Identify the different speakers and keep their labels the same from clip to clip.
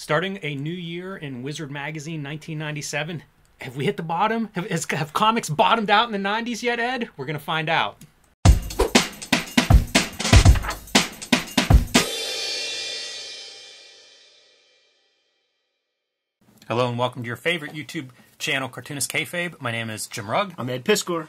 Speaker 1: starting a new year in Wizard Magazine 1997. Have we hit the bottom? Have, has, have comics bottomed out in the 90s yet, Ed? We're going to find out. Hello and welcome to your favorite YouTube channel, Cartoonist Kayfabe. My name is Jim Rugg.
Speaker 2: I'm Ed Piskor.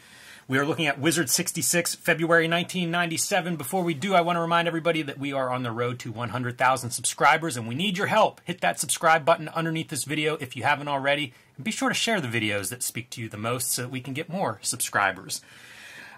Speaker 1: We are looking at Wizard 66, February 1997. Before we do, I want to remind everybody that we are on the road to 100,000 subscribers and we need your help. Hit that subscribe button underneath this video if you haven't already. And be sure to share the videos that speak to you the most so that we can get more subscribers.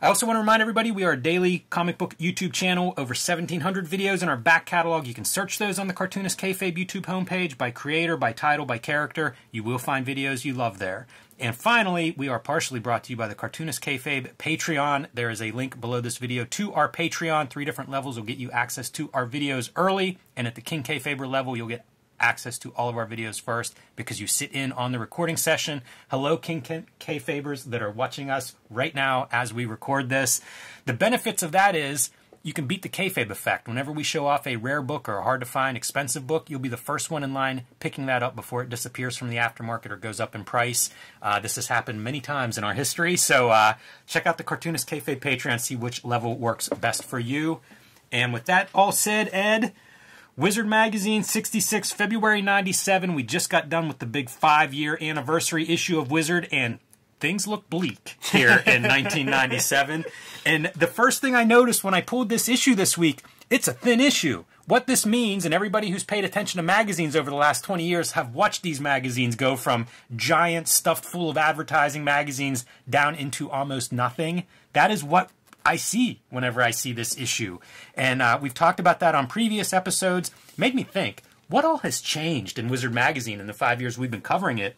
Speaker 1: I also want to remind everybody we are a daily comic book YouTube channel, over 1,700 videos in our back catalog. You can search those on the Cartoonist Kayfabe YouTube homepage by creator, by title, by character. You will find videos you love there. And finally, we are partially brought to you by the Cartoonist Kayfabe Patreon. There is a link below this video to our Patreon. Three different levels will get you access to our videos early, and at the King Kayfaber level, you'll get access to all of our videos first because you sit in on the recording session. Hello, King Kayfabers that are watching us right now as we record this. The benefits of that is you can beat the kayfabe effect. Whenever we show off a rare book or a hard to find, expensive book, you'll be the first one in line picking that up before it disappears from the aftermarket or goes up in price. Uh, this has happened many times in our history, so uh, check out the Cartoonist Kayfabe Patreon, see which level works best for you. And with that all said, Ed, Wizard Magazine 66, February 97. We just got done with the big five year anniversary issue of Wizard, and things look bleak here in 1997. And the first thing I noticed when I pulled this issue this week, it's a thin issue. What this means, and everybody who's paid attention to magazines over the last 20 years have watched these magazines go from giant, stuffed full of advertising magazines down into almost nothing. That is what I see whenever I see this issue. And uh, we've talked about that on previous episodes. Made me think, what all has changed in Wizard Magazine in the five years we've been covering it?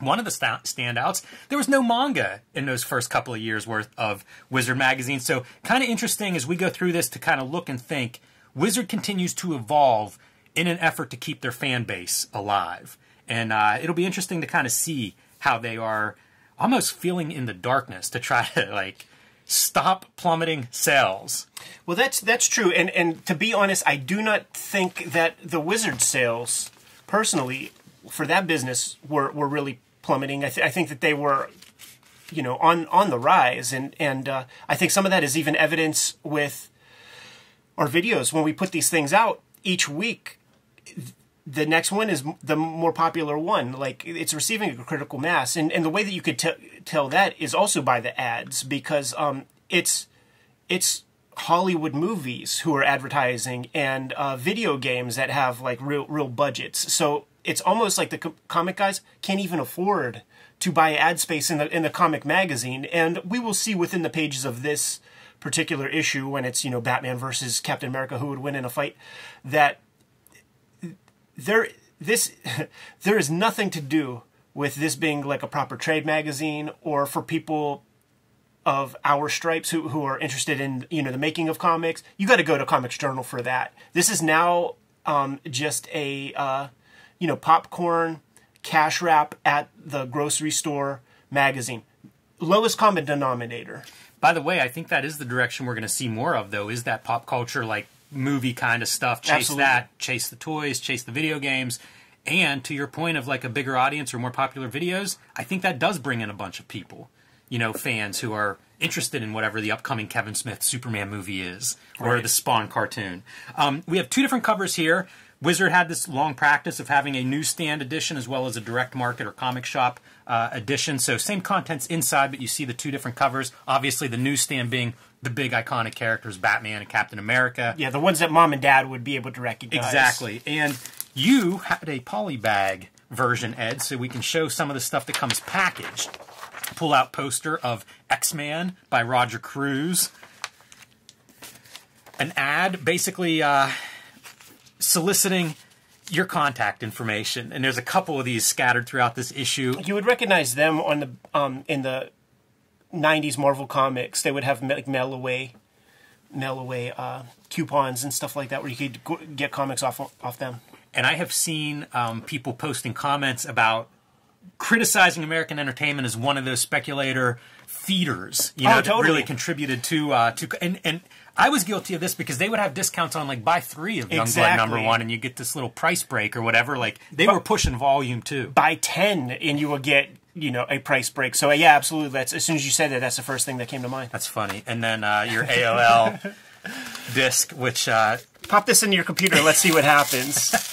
Speaker 1: One of the st- standouts, there was no manga in those first couple of years worth of Wizard Magazine. So, kind of interesting as we go through this to kind of look and think. Wizard continues to evolve in an effort to keep their fan base alive. And uh, it'll be interesting to kind of see how they are almost feeling in the darkness to try to like stop plummeting sales.
Speaker 2: Well, that's that's true, and and to be honest, I do not think that the Wizard sales, personally, for that business were were really plummeting. I, th- I think that they were, you know, on on the rise, and and uh, I think some of that is even evidence with our videos when we put these things out each week. The next one is the more popular one. Like it's receiving a critical mass, and and the way that you could t- tell that is also by the ads because um, it's it's Hollywood movies who are advertising and uh, video games that have like real real budgets. So it's almost like the co- comic guys can't even afford to buy ad space in the in the comic magazine. And we will see within the pages of this particular issue when it's you know Batman versus Captain America who would win in a fight that there this there is nothing to do with this being like a proper trade magazine or for people of our stripes who, who are interested in you know the making of comics. You got to go to comics journal for that. This is now um, just a uh, you know popcorn cash wrap at the grocery store magazine. Lowest common denominator.
Speaker 1: By the way i think that is the direction we're going to see more of though is that pop culture like movie kind of stuff chase Absolutely. that chase the toys chase the video games and to your point of like a bigger audience or more popular videos, I think that does bring in a bunch of people, you know, fans who are interested in whatever the upcoming Kevin Smith Superman movie is or right. the Spawn cartoon. Um, we have two different covers here. Wizard had this long practice of having a newsstand edition as well as a direct market or comic shop uh, edition. So same contents inside, but you see the two different covers. Obviously, the newsstand being the big iconic characters, Batman and Captain America.
Speaker 2: Yeah, the ones that mom and dad would be able to recognize.
Speaker 1: Exactly. And you had a polybag version, Ed, so we can show some of the stuff that comes packaged. Pull out poster of X Man by Roger Cruz. An ad basically uh, soliciting your contact information, and there's a couple of these scattered throughout this issue.
Speaker 2: You would recognize them on the um, in the '90s Marvel comics. They would have like mail away, mail away uh, coupons and stuff like that, where you could get comics off off them
Speaker 1: and I have seen um, people posting comments about criticizing American entertainment as one of those speculator feeders, you know,
Speaker 2: Oh,
Speaker 1: that really contributed to uh, to and and I was guilty of this because they would have discounts on like buy three of Youngblood
Speaker 2: Exactly.
Speaker 1: number one, and you get this little price break or whatever. Like they
Speaker 2: But-
Speaker 1: were pushing volume too.
Speaker 2: Buy ten, and you will get you know a price break. So yeah, absolutely. That's as soon as you said that, that's the first thing that came to mind.
Speaker 1: That's funny. And then uh, your AOL disc, which uh,
Speaker 2: Pop this into your computer. Let's see what happens.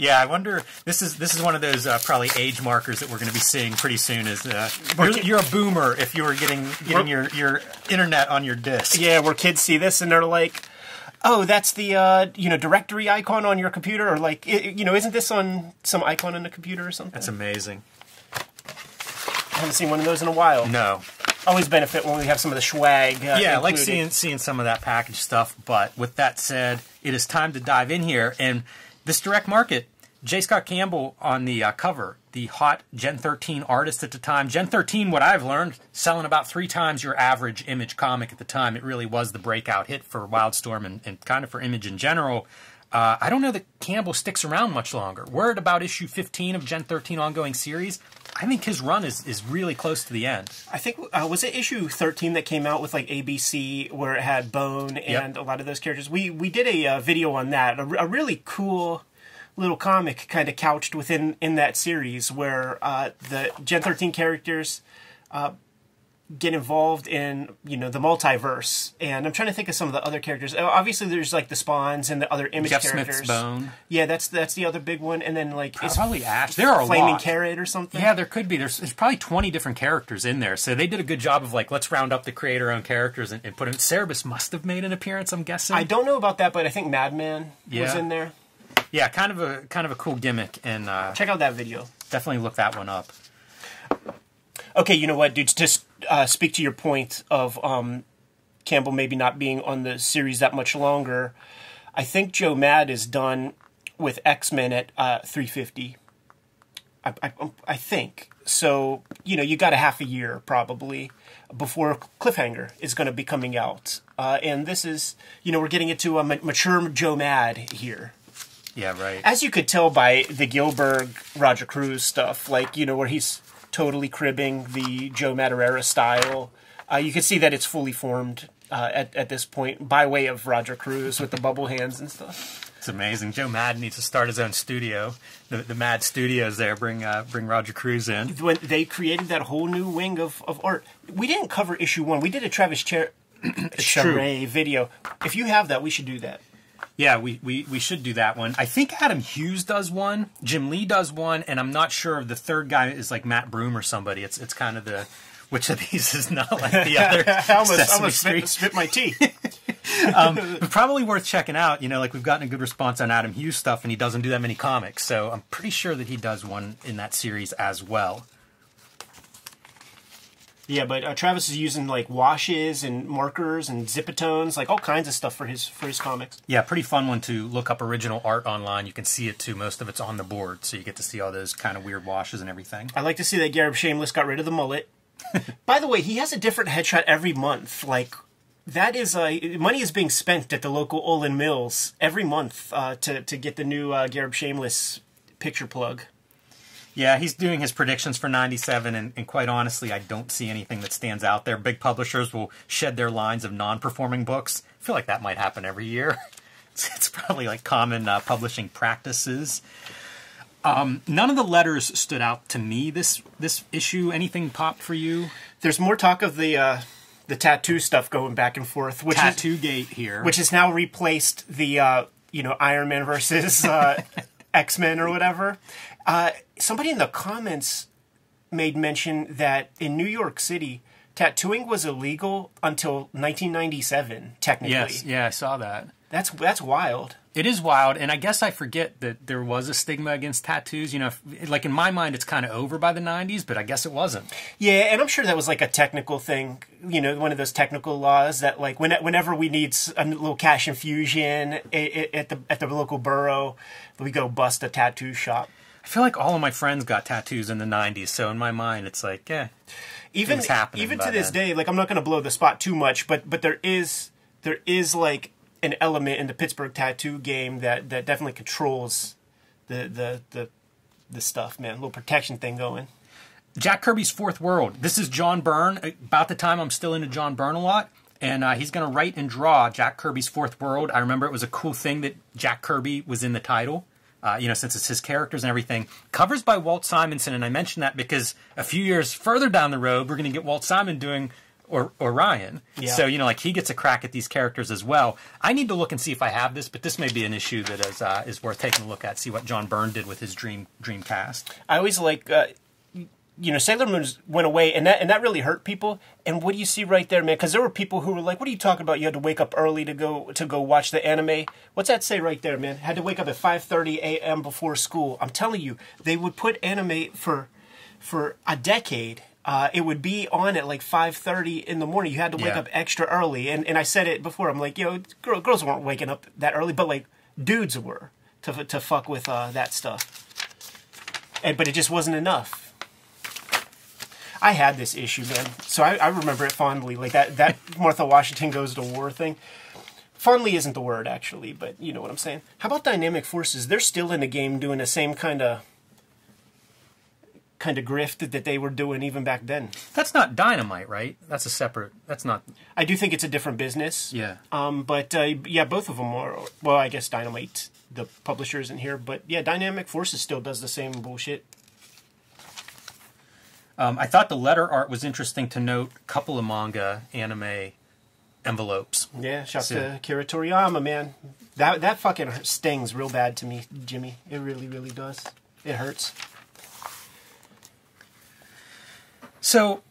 Speaker 1: Yeah, I wonder. This is this is one of those uh, probably age markers that we're going to be seeing pretty soon. Is uh, you're, you're a boomer if you were getting getting your your internet on your disc.
Speaker 2: yeah, where kids see this and they're like. Oh, that's the uh, you know directory icon on your computer, or like i- you know, isn't this on some icon on the computer or something?
Speaker 1: That's amazing.
Speaker 2: I haven't seen one of those in a while.
Speaker 1: No,
Speaker 2: Always benefit when we have some of the swag. Uh,
Speaker 1: yeah, I like seeing seeing some of that package stuff. But with that said, it is time to dive in here and this direct market. J. Scott Campbell on the uh, cover, the hot Gen 13 artist at the time. Gen 13, what I've learned, selling about three times your average Image comic at the time. It really was the breakout hit for Wildstorm and, and kind of for Image in general. Uh, I don't know that Campbell sticks around much longer. Word about issue 15 of Gen 13 ongoing series. I think his run is, is really close to the end.
Speaker 2: I think uh, was it issue thirteen that came out with like ABC where it had Bone and a lot of those characters. We we did a uh, video on that. A, a really cool little comic kind of couched within in that series where uh, the Gen thirteen characters. Uh, get involved in you know the multiverse and i'm trying to think of some of the other characters Uh, obviously there's like the spawns and the other image
Speaker 1: Jeff
Speaker 2: characters
Speaker 1: Smith's Bone.
Speaker 2: yeah that's that's the other big one and then like it's
Speaker 1: Probably Ash. There are a
Speaker 2: flaming
Speaker 1: lot.
Speaker 2: carrot or something
Speaker 1: Yeah, there could be. There's, there's probably 20 different characters in there. So they did a good job of like, let's round up the creator owned characters and, and put them. Cerebus must have made an appearance, I'm guessing.
Speaker 2: i don't know about that but i think madman was in there
Speaker 1: yeah, kind of a kind of a cool gimmick, and uh,
Speaker 2: check out that video
Speaker 1: definitely look that one up.
Speaker 2: Okay, you know what, dudes? Just uh, speak to your point of um, Campbell maybe not being on the series that much longer. I think Joe Mad is done with X Men at uh, 350. I, I, I think so. You know, you got a half a year probably before Cliffhanger is going to be coming out, uh, and this is you know we're getting into a mature Joe Mad here
Speaker 1: Yeah, right.
Speaker 2: as you could tell by the Gilbert Roger Cruz stuff, like you know where he's totally cribbing the Joe Madureira style, uh, you can see that it's fully formed uh, at at this point by way of Roger Cruz with the bubble hands and stuff.
Speaker 1: It's amazing. Joe Madden needs to start his own studio. The, the Mad Studios there. Bring uh, bring Roger Cruz in.
Speaker 2: When they created that whole new wing of, of art, we didn't cover issue one. We did a Travis Cher-
Speaker 1: true.
Speaker 2: Video. If you have that, we should do that.
Speaker 1: Yeah, we, we, we should do that one. I think Adam Hughes does one, Jim Lee does one, and I'm not sure if the third guy is like Matt Broome or somebody. It's it's kind of the which of these is not like the other.
Speaker 2: I almost, almost spit, spit my tea.
Speaker 1: Um, but probably worth checking out. You know, like we've gotten a good response on Adam Hughes stuff, and he doesn't do that many comics, so I'm pretty sure that he does one in that series as well.
Speaker 2: Yeah, but uh, Travis is using like washes and markers and zipatones, like all kinds of stuff for his for his comics.
Speaker 1: Yeah, pretty fun one to look up original art online. You can see it too. Most of it's on the board, so you get to see all those kind of weird washes and everything.
Speaker 2: I like to see that Gareb Shamus got rid of the mullet. By the way, he has a different headshot every month. Like that is uh, money is being spent at the local Olan Mills every month uh, to to get the new uh, Gareb Shamus picture plug.
Speaker 1: Yeah, he's doing his predictions for 97, and, and quite honestly, I don't see anything that stands out there. Big publishers will shed their lines of non performing books. I feel like that might happen every year. It's, it's probably like common uh, publishing practices. Um, none of the letters stood out to me this this issue. Anything popped for you?
Speaker 2: There's more talk of the uh, the tattoo stuff going back and forth, which is,
Speaker 1: Tattoo Gate here.
Speaker 2: which has now replaced the uh, you know Iron Man versus uh, X Men or whatever. Uh, somebody in the comments made mention that in New York City, tattooing was illegal until 1997. Technically,
Speaker 1: yes, yeah, I saw that.
Speaker 2: that's that's wild.
Speaker 1: It is wild, and I guess I forget that there was a stigma against tattoos. You know, if, like in my mind, it's kind of over by the '90s, but I guess it wasn't.
Speaker 2: Yeah, and I'm sure that was like a technical thing, you know, one of those technical laws that like when, whenever we need a little cash infusion at, at the at the local borough, we go bust a tattoo shop.
Speaker 1: I feel like all of my friends got tattoos in the '90s, so in my mind, it's like, yeah,
Speaker 2: even even to this
Speaker 1: then.
Speaker 2: day, like I'm not going to blow the spot too much, but but there is there is like an element in the Pittsburgh tattoo game that that definitely controls the the the this stuff, man. little protection thing going.
Speaker 1: Jack Kirby's Fourth World. This is John Byrne. About the time I'm still into John Byrne a lot. And uh, he's going to write and draw Jack Kirby's Fourth World. I remember it was a cool thing that Jack Kirby was in the title. Uh, you know, since it's his characters and everything. Covers by Walt Simonson, and I mention that because a few years further down the road, we're going to get Walt Simon doing or Orion.
Speaker 2: Yeah.
Speaker 1: So you know, like he gets a crack at these characters as well. I need to look and see if I have this, but this may be an issue that is uh, is worth taking a look at. See what John Byrne did with his Dream dream cast.
Speaker 2: I always like, uh, you know, Sailor Moon went away, and that and that really hurt people. And what do you see right there, man? Because there were people who were like, "What are you talking about? You had to wake up early to go to go watch the anime." What's that say right there, man? Had to wake up at five thirty a.m. before school. I'm telling you, they would put anime for for a decade. Uh, it would be on at like 5.30 in the morning you had to wake
Speaker 1: Yeah.
Speaker 2: up extra early and, and i said it before i'm like yo girl, girls weren't waking up that early but like dudes were to, to fuck with uh, that stuff and, but it just wasn't enough I had this issue, man. So I, I remember it fondly, like that that Martha Washington goes to war thing. Fondly isn't the word actually, but you know what I'm saying. How about Dynamic Forces? They're still in the game doing the same kind of kind of grift that they were doing even back then.
Speaker 1: That's not dynamite, right? That's a separate. That's not.
Speaker 2: I do think it's a different business.
Speaker 1: Yeah.
Speaker 2: Um, but uh, yeah, both of them are. Well, I guess Dynamite, the publisher, isn't here, but yeah, Dynamic Forces still does the same bullshit.
Speaker 1: Um, I thought the letter art was interesting to note. a Couple of manga anime envelopes.
Speaker 2: Yeah, shouts
Speaker 1: So-
Speaker 2: to Akira Toriyama, man. That that fucking stings real bad to me, Jimmy. It really, really does. It hurts.
Speaker 1: So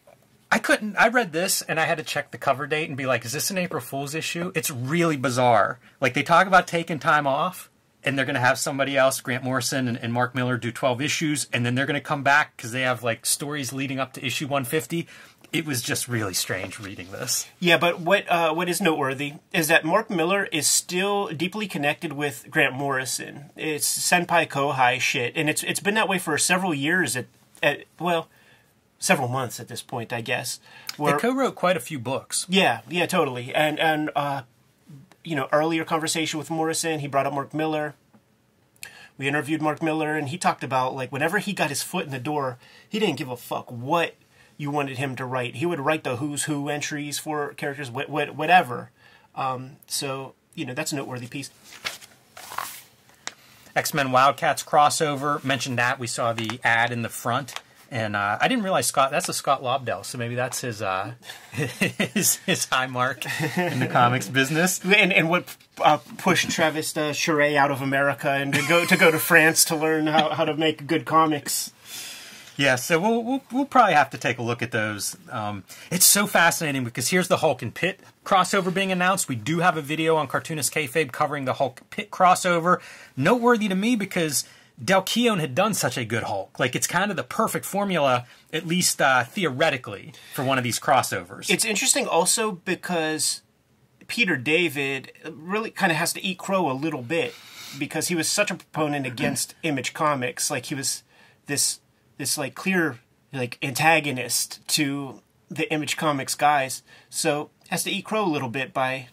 Speaker 1: I couldn't. I read this and I had to check the cover date and be like, "Is this an April Fool's issue?" It's really bizarre. Like they talk about taking time off, and they're going to have somebody else, Grant Morrison and, and Mark Millar, do twelve issues, and then they're going to come back because they have like stories leading up to issue one fifty. It was just really strange reading this.
Speaker 2: Yeah, but what uh, what is noteworthy is that Mark Millar is still deeply connected with Grant Morrison. It's senpai kohai shit, and it's it's been that way for several years. At, at well, several months at this point, I guess.
Speaker 1: They co-wrote quite a few books.
Speaker 2: Yeah, yeah, totally. And and uh, you know, earlier conversation with Morrison, he brought up Mark Millar. We interviewed Mark Millar, and he talked about like whenever he got his foot in the door, he didn't give a fuck what you wanted him to write. He would write the who's who entries for characters, what, what, whatever. Um, so you know, that's a noteworthy piece.
Speaker 1: X Men Wildcats crossover. Mentioned that we saw the ad in the front, and uh, I didn't realize Scott. That's a Scott Lobdell, so maybe that's his uh, his his high mark in the comics business.
Speaker 2: And and what uh, pushed Travis uh, Charest out of America and to go to go to France to learn how, how to make good comics.
Speaker 1: Yeah, so we'll, we'll we'll probably have to take a look at those. Um, it's so fascinating because here's the Hulk and Pit crossover being announced. We do have a video on Cartoonist Kayfabe covering the Hulk Pit crossover. Noteworthy to me because Dale Keown had done such a good Hulk. Like it's kind of the perfect formula, at least uh, theoretically, for one of these crossovers.
Speaker 2: It's interesting also because Peter David really kind of has to eat crow a little bit because he was such a proponent against Image Comics. Like he was this this like clear like antagonist to the Image Comics guys. So has to eat crow a little bit by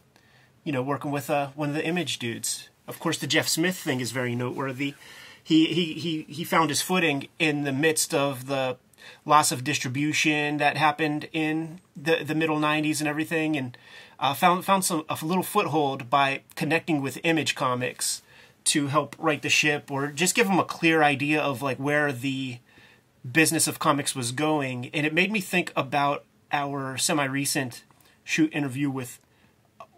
Speaker 2: you know working with uh, one of the Image dudes. Of course, the Jeff Smith thing is very noteworthy. He he he he found his footing in the midst of the loss of distribution that happened in the the middle '90s and everything, and uh, found found some a little foothold by connecting with Image Comics to help right the ship or just give them a clear idea of like where the business of comics was going. And it made me think about our semi recent shoot interview with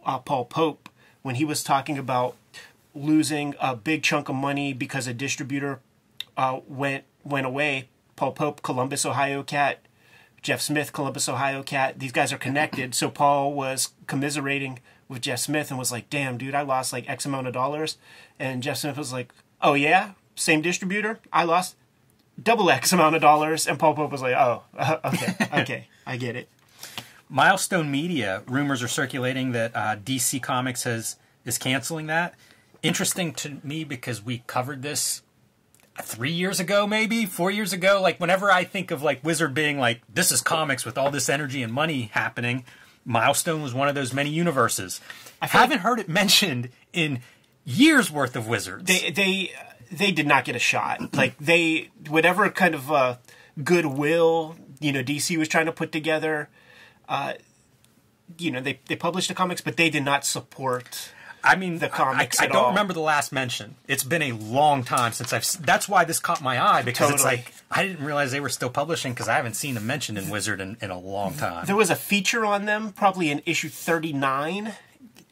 Speaker 2: uh, Paul Pope when he was talking about losing a big chunk of money because a distributor uh, went went away. Paul Pope, Columbus, Ohio cat. Jeff Smith, Columbus, Ohio cat. These guys are connected. So Paul was commiserating with Jeff Smith and was like, "Damn, dude, I lost like X amount of dollars." And Jeff Smith was like, "Oh yeah, same distributor. I lost double X amount of dollars." And Paul Pope was like, "Oh, okay, okay, I get it."
Speaker 1: Milestone Media rumors are circulating that uh, DC Comics has is canceling that. Interesting to me because we covered this three years ago, maybe four years ago. Like whenever I think of like Wizard being like this is comics with all this energy and money happening, Milestone was one of those many universes. I haven't heard it mentioned in years worth of Wizards.
Speaker 2: they they they did not get a shot. Like they, whatever kind of uh, goodwill you know DC was trying to put together, uh, you know they they published the comics, but they did not support.
Speaker 1: I mean,
Speaker 2: the comics
Speaker 1: I, I
Speaker 2: at
Speaker 1: don't
Speaker 2: all.
Speaker 1: remember the last mention. It's been a long time since I've. That's why this caught my eye because it's like I didn't realize they were still publishing because I haven't seen them mentioned in Wizard in, in a long time.
Speaker 2: There was a feature on them, probably in issue thirty nine.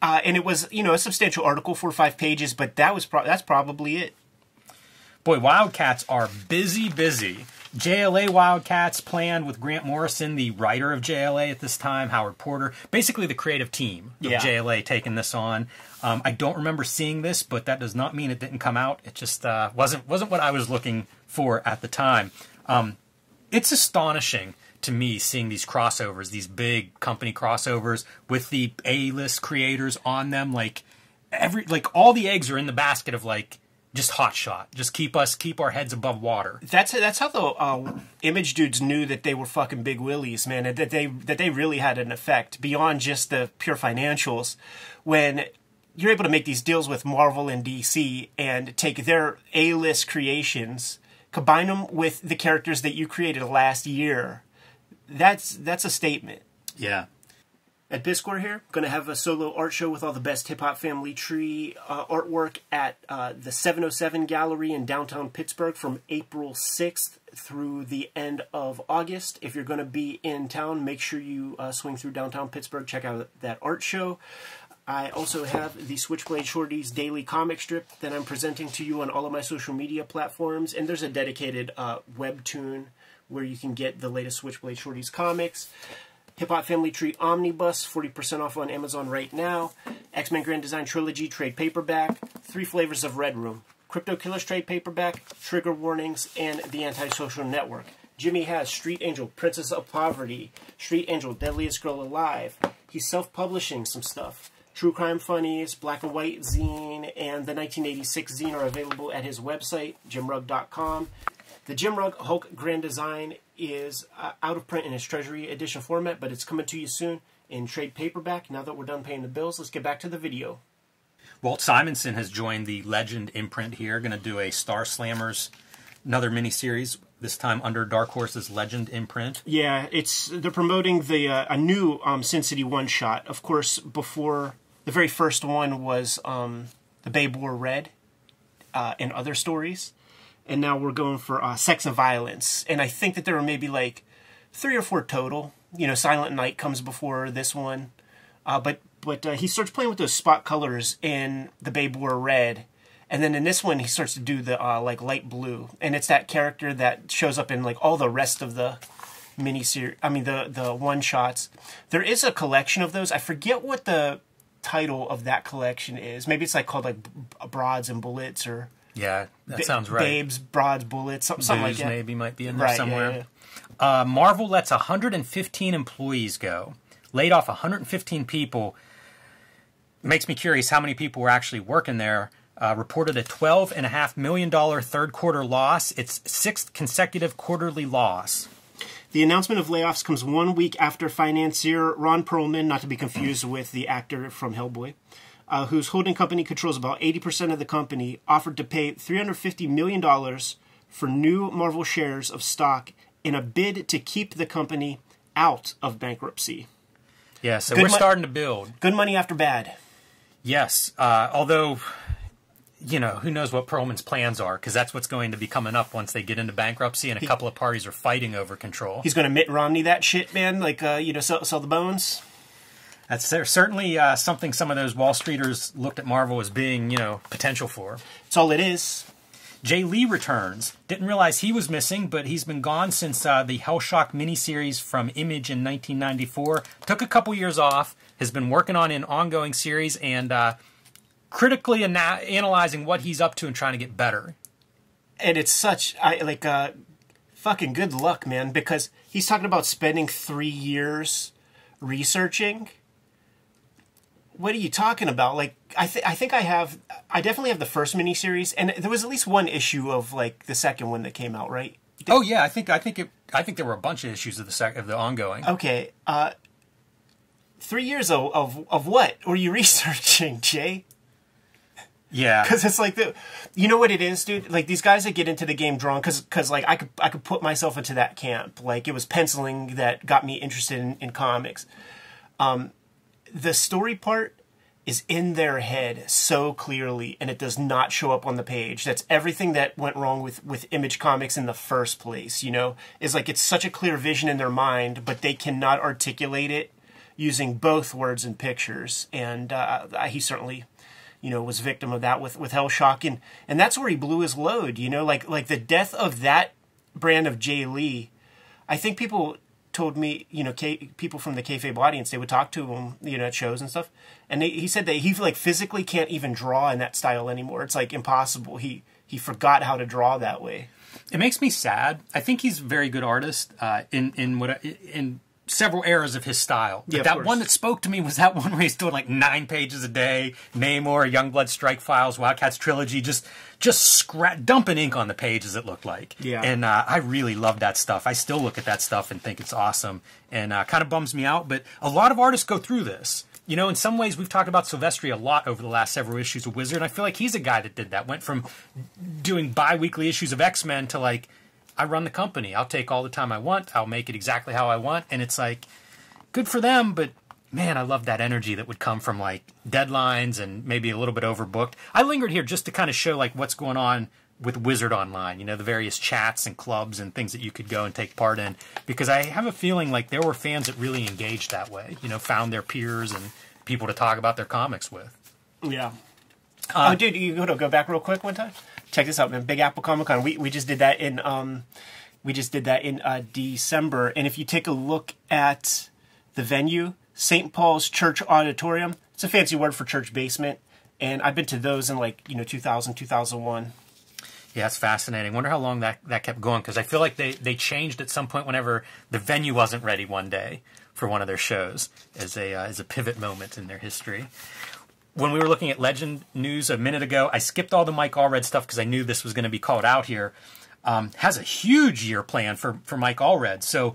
Speaker 2: Uh, and it was, you know, a substantial article, four or five pages, but that was pro- that's probably it.
Speaker 1: Boy, Wildcats are busy, busy. JLA Wildcats planned with Grant Morrison, the writer of JLA at this time, Howard Porter, basically the creative team of
Speaker 2: Yeah.
Speaker 1: JLA taking this on. Um, I don't remember seeing this, but that does not mean it didn't come out. It just uh, wasn't wasn't what I was looking for at the time. Um, it's astonishing to me seeing these crossovers, these big company crossovers with the A-list creators on them. Like every like all the eggs are in the basket of like just hot shot. Just keep us keep our heads above water.
Speaker 2: That's that's how the uh, image dudes knew that they were fucking big willies, man. That they that they really had an effect beyond just the pure financials. When you're able to make these deals with Marvel and DC and take their A-list creations, combine them with the characters that you created last year, that's that's a statement.
Speaker 1: Yeah.
Speaker 2: Ed Piskor here, going to have a solo art show with all the best hip hop family tree uh, artwork at uh, the 707 Gallery in downtown Pittsburgh from April 6th through the end of August. If you're going to be in town, make sure you uh, swing through downtown Pittsburgh, check out that art show. I also have the Switchblade Shorties daily comic strip that I'm presenting to you on all of my social media platforms, and there's a dedicated uh, webtoon where you can get the latest Switchblade Shorties comics. Hip Hop Family Tree Omnibus, 40% off on Amazon right now. X Men Grand Design Trilogy trade paperback. Three flavors of Red Room. Crypto Killers trade paperback. Trigger Warnings, and The Antisocial Network. Jimmy has Street Angel, Princess of Poverty. Street Angel, Deadliest Girl Alive. He's self publishing some stuff. True Crime Funnies, Black and White Zine, and the 1986 zine are available at his website, jimrugg.com. The Jim Rugg Hulk Grand Design is uh, out of print in its Treasury Edition format, but it's coming to you soon in trade paperback. Now that we're done paying the bills, let's get back to the video.
Speaker 1: Walt Simonson has joined the Legend imprint here, going to do a Star Slammers, another miniseries, this time under Dark Horse's Legend imprint.
Speaker 2: Yeah, it's they're promoting the uh, a new um, Sin City one shot. Of course, before the very first one was um, the Babe Wore Red uh, and other stories, and now we're going for uh, Sex and Violence. And I think that there are maybe like three or four total. You know, Silent Night comes before this one, uh, but but uh, he starts playing with those spot colors in the Babe Wore Red. And then in this one, he starts to do the uh, like light blue, and it's that character that shows up in like all the rest of the miniseries. I mean the the one shots. There is a collection of those. I forget what the title of that collection is. Maybe it's like called like Broads and Bullets or
Speaker 1: Yeah, that
Speaker 2: Ba-
Speaker 1: sounds right.
Speaker 2: Babes, Broads, Bullets, something, something like that.
Speaker 1: maybe might be in there
Speaker 2: Right, yeah,
Speaker 1: somewhere.
Speaker 2: yeah.
Speaker 1: Uh, Marvel lets 115 employees go, laid off 115 people. Makes me curious how many people were actually working there. Uh, reported a $12.5 million third quarter loss. Its sixth consecutive quarterly loss.
Speaker 2: The announcement of layoffs comes one week after financier Ron Perelman, not to be confused with the actor from Hellboy, uh, whose holding company controls about 80% of the company, offered to pay $350 million for new Marvel shares of stock in a bid to keep the company out of bankruptcy.
Speaker 1: Yeah, so
Speaker 2: Good
Speaker 1: we're starting to build.
Speaker 2: Good money after bad.
Speaker 1: Yes, uh, although, you know, who knows what Perelman's plans are, because that's what's going to be coming up once they get into bankruptcy and a couple of parties are fighting over control.
Speaker 2: He's going to Mitt Romney that shit, man. Like, uh, you know, sell, sell the bones.
Speaker 1: That's certainly uh, something some of those Wall Streeters looked at Marvel as being, you know, potential for.
Speaker 2: That's all it is.
Speaker 1: Jae Lee returns. Didn't realize he was missing, but he's been gone since uh, the Hellshock miniseries from Image in 1994. Took a couple years off. Has been working on an ongoing series and uh, critically ana- analyzing what he's up to and trying to get better.
Speaker 2: and it's such I like uh fucking good luck, man, because he's talking about spending three years researching. What are you talking about? Like I think I think I have I definitely have the first miniseries, and there was at least one issue of like the second one that came out, right?
Speaker 1: Oh yeah, I think I think it. I think there were a bunch of issues of the sec- of the ongoing.
Speaker 2: Okay, uh, three years of of of what were you researching, Jae?
Speaker 1: Yeah.
Speaker 2: because it's like the, you know what it is, dude. Like these guys that get into the game drawn, because because like I could I could put myself into that camp. Like it was penciling that got me interested in, in comics. Um, the story part is in their head so clearly, and it does not show up on the page. That's everything that went wrong with with Image Comics in the first place. You know, is like it's such a clear vision in their mind, but they cannot articulate it using both words and pictures. And uh, he certainly you know, was victim of that with with Hellshock and and that's where he blew his load. You know, like like the death of that brand of Jae Lee. I think people told me, you know, K, people from the kayfabe audience, they would talk to him, you know, at shows and stuff, and they, he said that he like physically can't even draw in that style anymore. It's like impossible. He he forgot how to draw that way.
Speaker 1: It makes me sad. I think he's a very good artist uh, in in what in several eras of his style. But
Speaker 2: Yeah,
Speaker 1: that one that spoke to me was that one where he's doing like nine pages a day, Namor, Youngblood Strike Files, Wildcats Trilogy, just just scra- dumping ink on the page as it looked like.
Speaker 2: Yeah.
Speaker 1: And uh, I really love that stuff. I still look at that stuff and think it's awesome, and uh, kind of bums me out. But a lot of artists go through this. You know, in some ways, we've talked about Silvestri a lot over the last several issues of Wizard. And I feel like he's a guy that did that. Went from doing bi-weekly issues of X-Men to like, I run the company. I'll take all the time I want. I'll make it exactly how I want. And it's like, good for them, but man, I love that energy that would come from like deadlines and maybe a little bit overbooked. I lingered here just to kind of show like what's going on with Wizard Online, you know, the various chats and clubs and things that you could go and take part in because I have a feeling like there were fans that really engaged that way, you know, found their peers and people to talk about their comics with.
Speaker 2: Yeah. Uh, oh, dude, you go to go back real quick one time. Check this out, man. Big Apple Comic Con. We we just did that in um, we just did that in uh, December. And if you take a look at the venue, St. Paul's Church Auditorium. It's a fancy word for church basement. And I've been to those in like you know 2000, 2001.
Speaker 1: Yeah, it's fascinating. Wonder how long that, that kept going because I feel like they, they changed at some point whenever the venue wasn't ready one day for one of their shows as a uh, as a pivot moment in their history. When we were looking at Legend news a minute ago, I skipped all the Mike Allred stuff because I knew this was going to be called out here. Um, has a huge year plan for for Mike Allred. So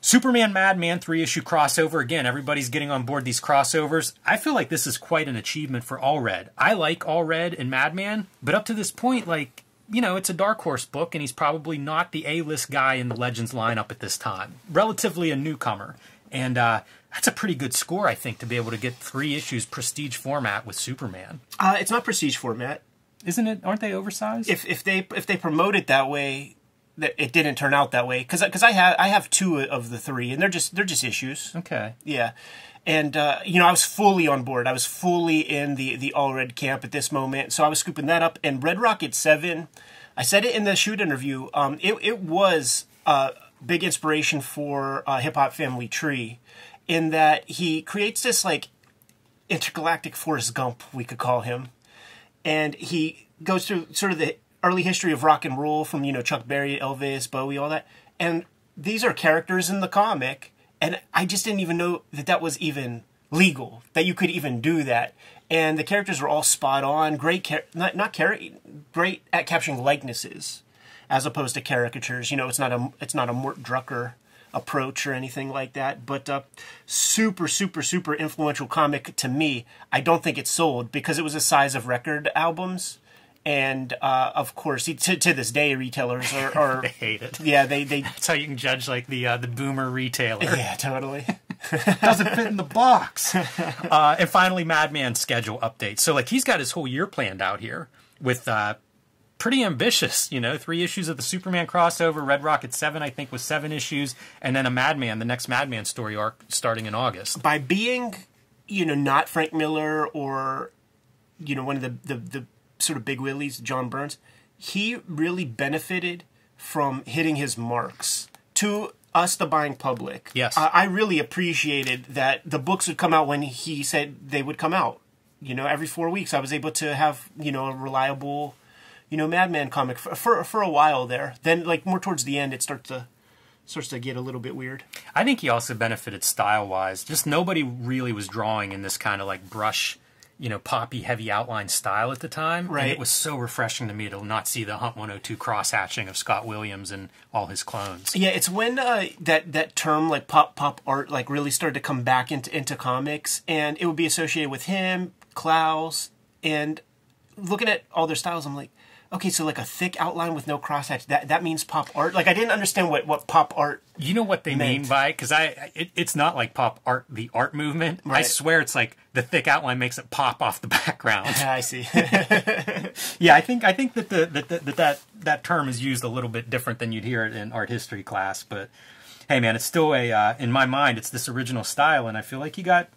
Speaker 1: Superman Madman three issue crossover. Again, everybody's getting on board these crossovers. I feel like this is quite an achievement for Allred. I like Allred and Madman, but up to this point, like, you know, it's a dark horse book, and he's probably not the A list guy in the Legends lineup at this time. Relatively a newcomer. And uh, that's a pretty good score, I think, to be able to get three issues prestige format with Superman.
Speaker 2: Uh, it's not prestige format.
Speaker 1: Isn't it? Aren't they oversized?
Speaker 2: If if they if they promote it that way, that it didn't turn out that way. Because because I have I have two of the three, and they're just they're just issues.
Speaker 1: okay.
Speaker 2: Yeah. And uh, you know, I was fully on board. I was fully in the the Allred camp at this moment. So I was scooping that up. And Red Rocket Seven, I said it in the shoot interview. Um, it it was a big inspiration for uh, Hip Hop Family Tree, in that he creates this like intergalactic Forrest Gump, we could call him, and he goes through sort of the early history of rock and roll from you know Chuck Berry, Elvis, Bowie, all that, and these are characters in the comic, and I just didn't even know that that was even legal, that you could even do that, and the characters were all spot on, great, not not great at capturing likenesses, as opposed to caricatures. You know, it's not a it's not a Mort Drucker approach or anything like that. But uh, super, super, super influential comic to me. I don't think it sold because it was the size of record albums. And uh, of course, to, to this day, retailers are, are
Speaker 1: They hate it.
Speaker 2: yeah, they they
Speaker 1: That's how you can judge like the uh, the boomer retailer.
Speaker 2: yeah, totally.
Speaker 1: doesn't fit in the box. Uh, and finally, Madman's schedule update. So, like, he's got his whole year planned out here with uh, pretty ambitious, you know, three issues of the Superman crossover. Red Rocket 7, I think, was seven issues. And then a Madman, the next Madman story arc starting in August.
Speaker 2: By being, you know, not Frank Miller or, you know, one of the the, the sort of big willies, John Byrnes, he really benefited from hitting his marks to us, the buying public.
Speaker 1: Yes.
Speaker 2: I, I really appreciated that the books would come out when he said they would come out. You know, every four weeks, I was able to have you know a reliable, you know, Madman comic for for, for a while there. Then, like more towards the end, it starts to starts to get a little bit weird.
Speaker 1: I think he also benefited style wise. Just nobody really was drawing in this kind of like brush, you know, poppy, heavy outline style at the time. And
Speaker 2: Right.
Speaker 1: it was so refreshing to me to not see the Hunt 102 cross hatching of Scott Williams and all his clones.
Speaker 2: Yeah, it's when uh, that that term like pop pop art like really started to come back into into comics, and it would be associated with him, Klaus, and looking at all their styles, I'm like, okay, so like a thick outline with no crosshatch, that that means pop art. Like I didn't understand what what pop art.
Speaker 1: You know what they mean by because I it, it's not like pop art the art movement. I swear it's like the thick outline makes it pop off the background.
Speaker 2: I see.
Speaker 1: yeah, I think I think that the that that, that that that term is used a little bit different than you'd hear it in art history class. But hey, man, it's still a uh, in my mind it's this original style, and I feel like he got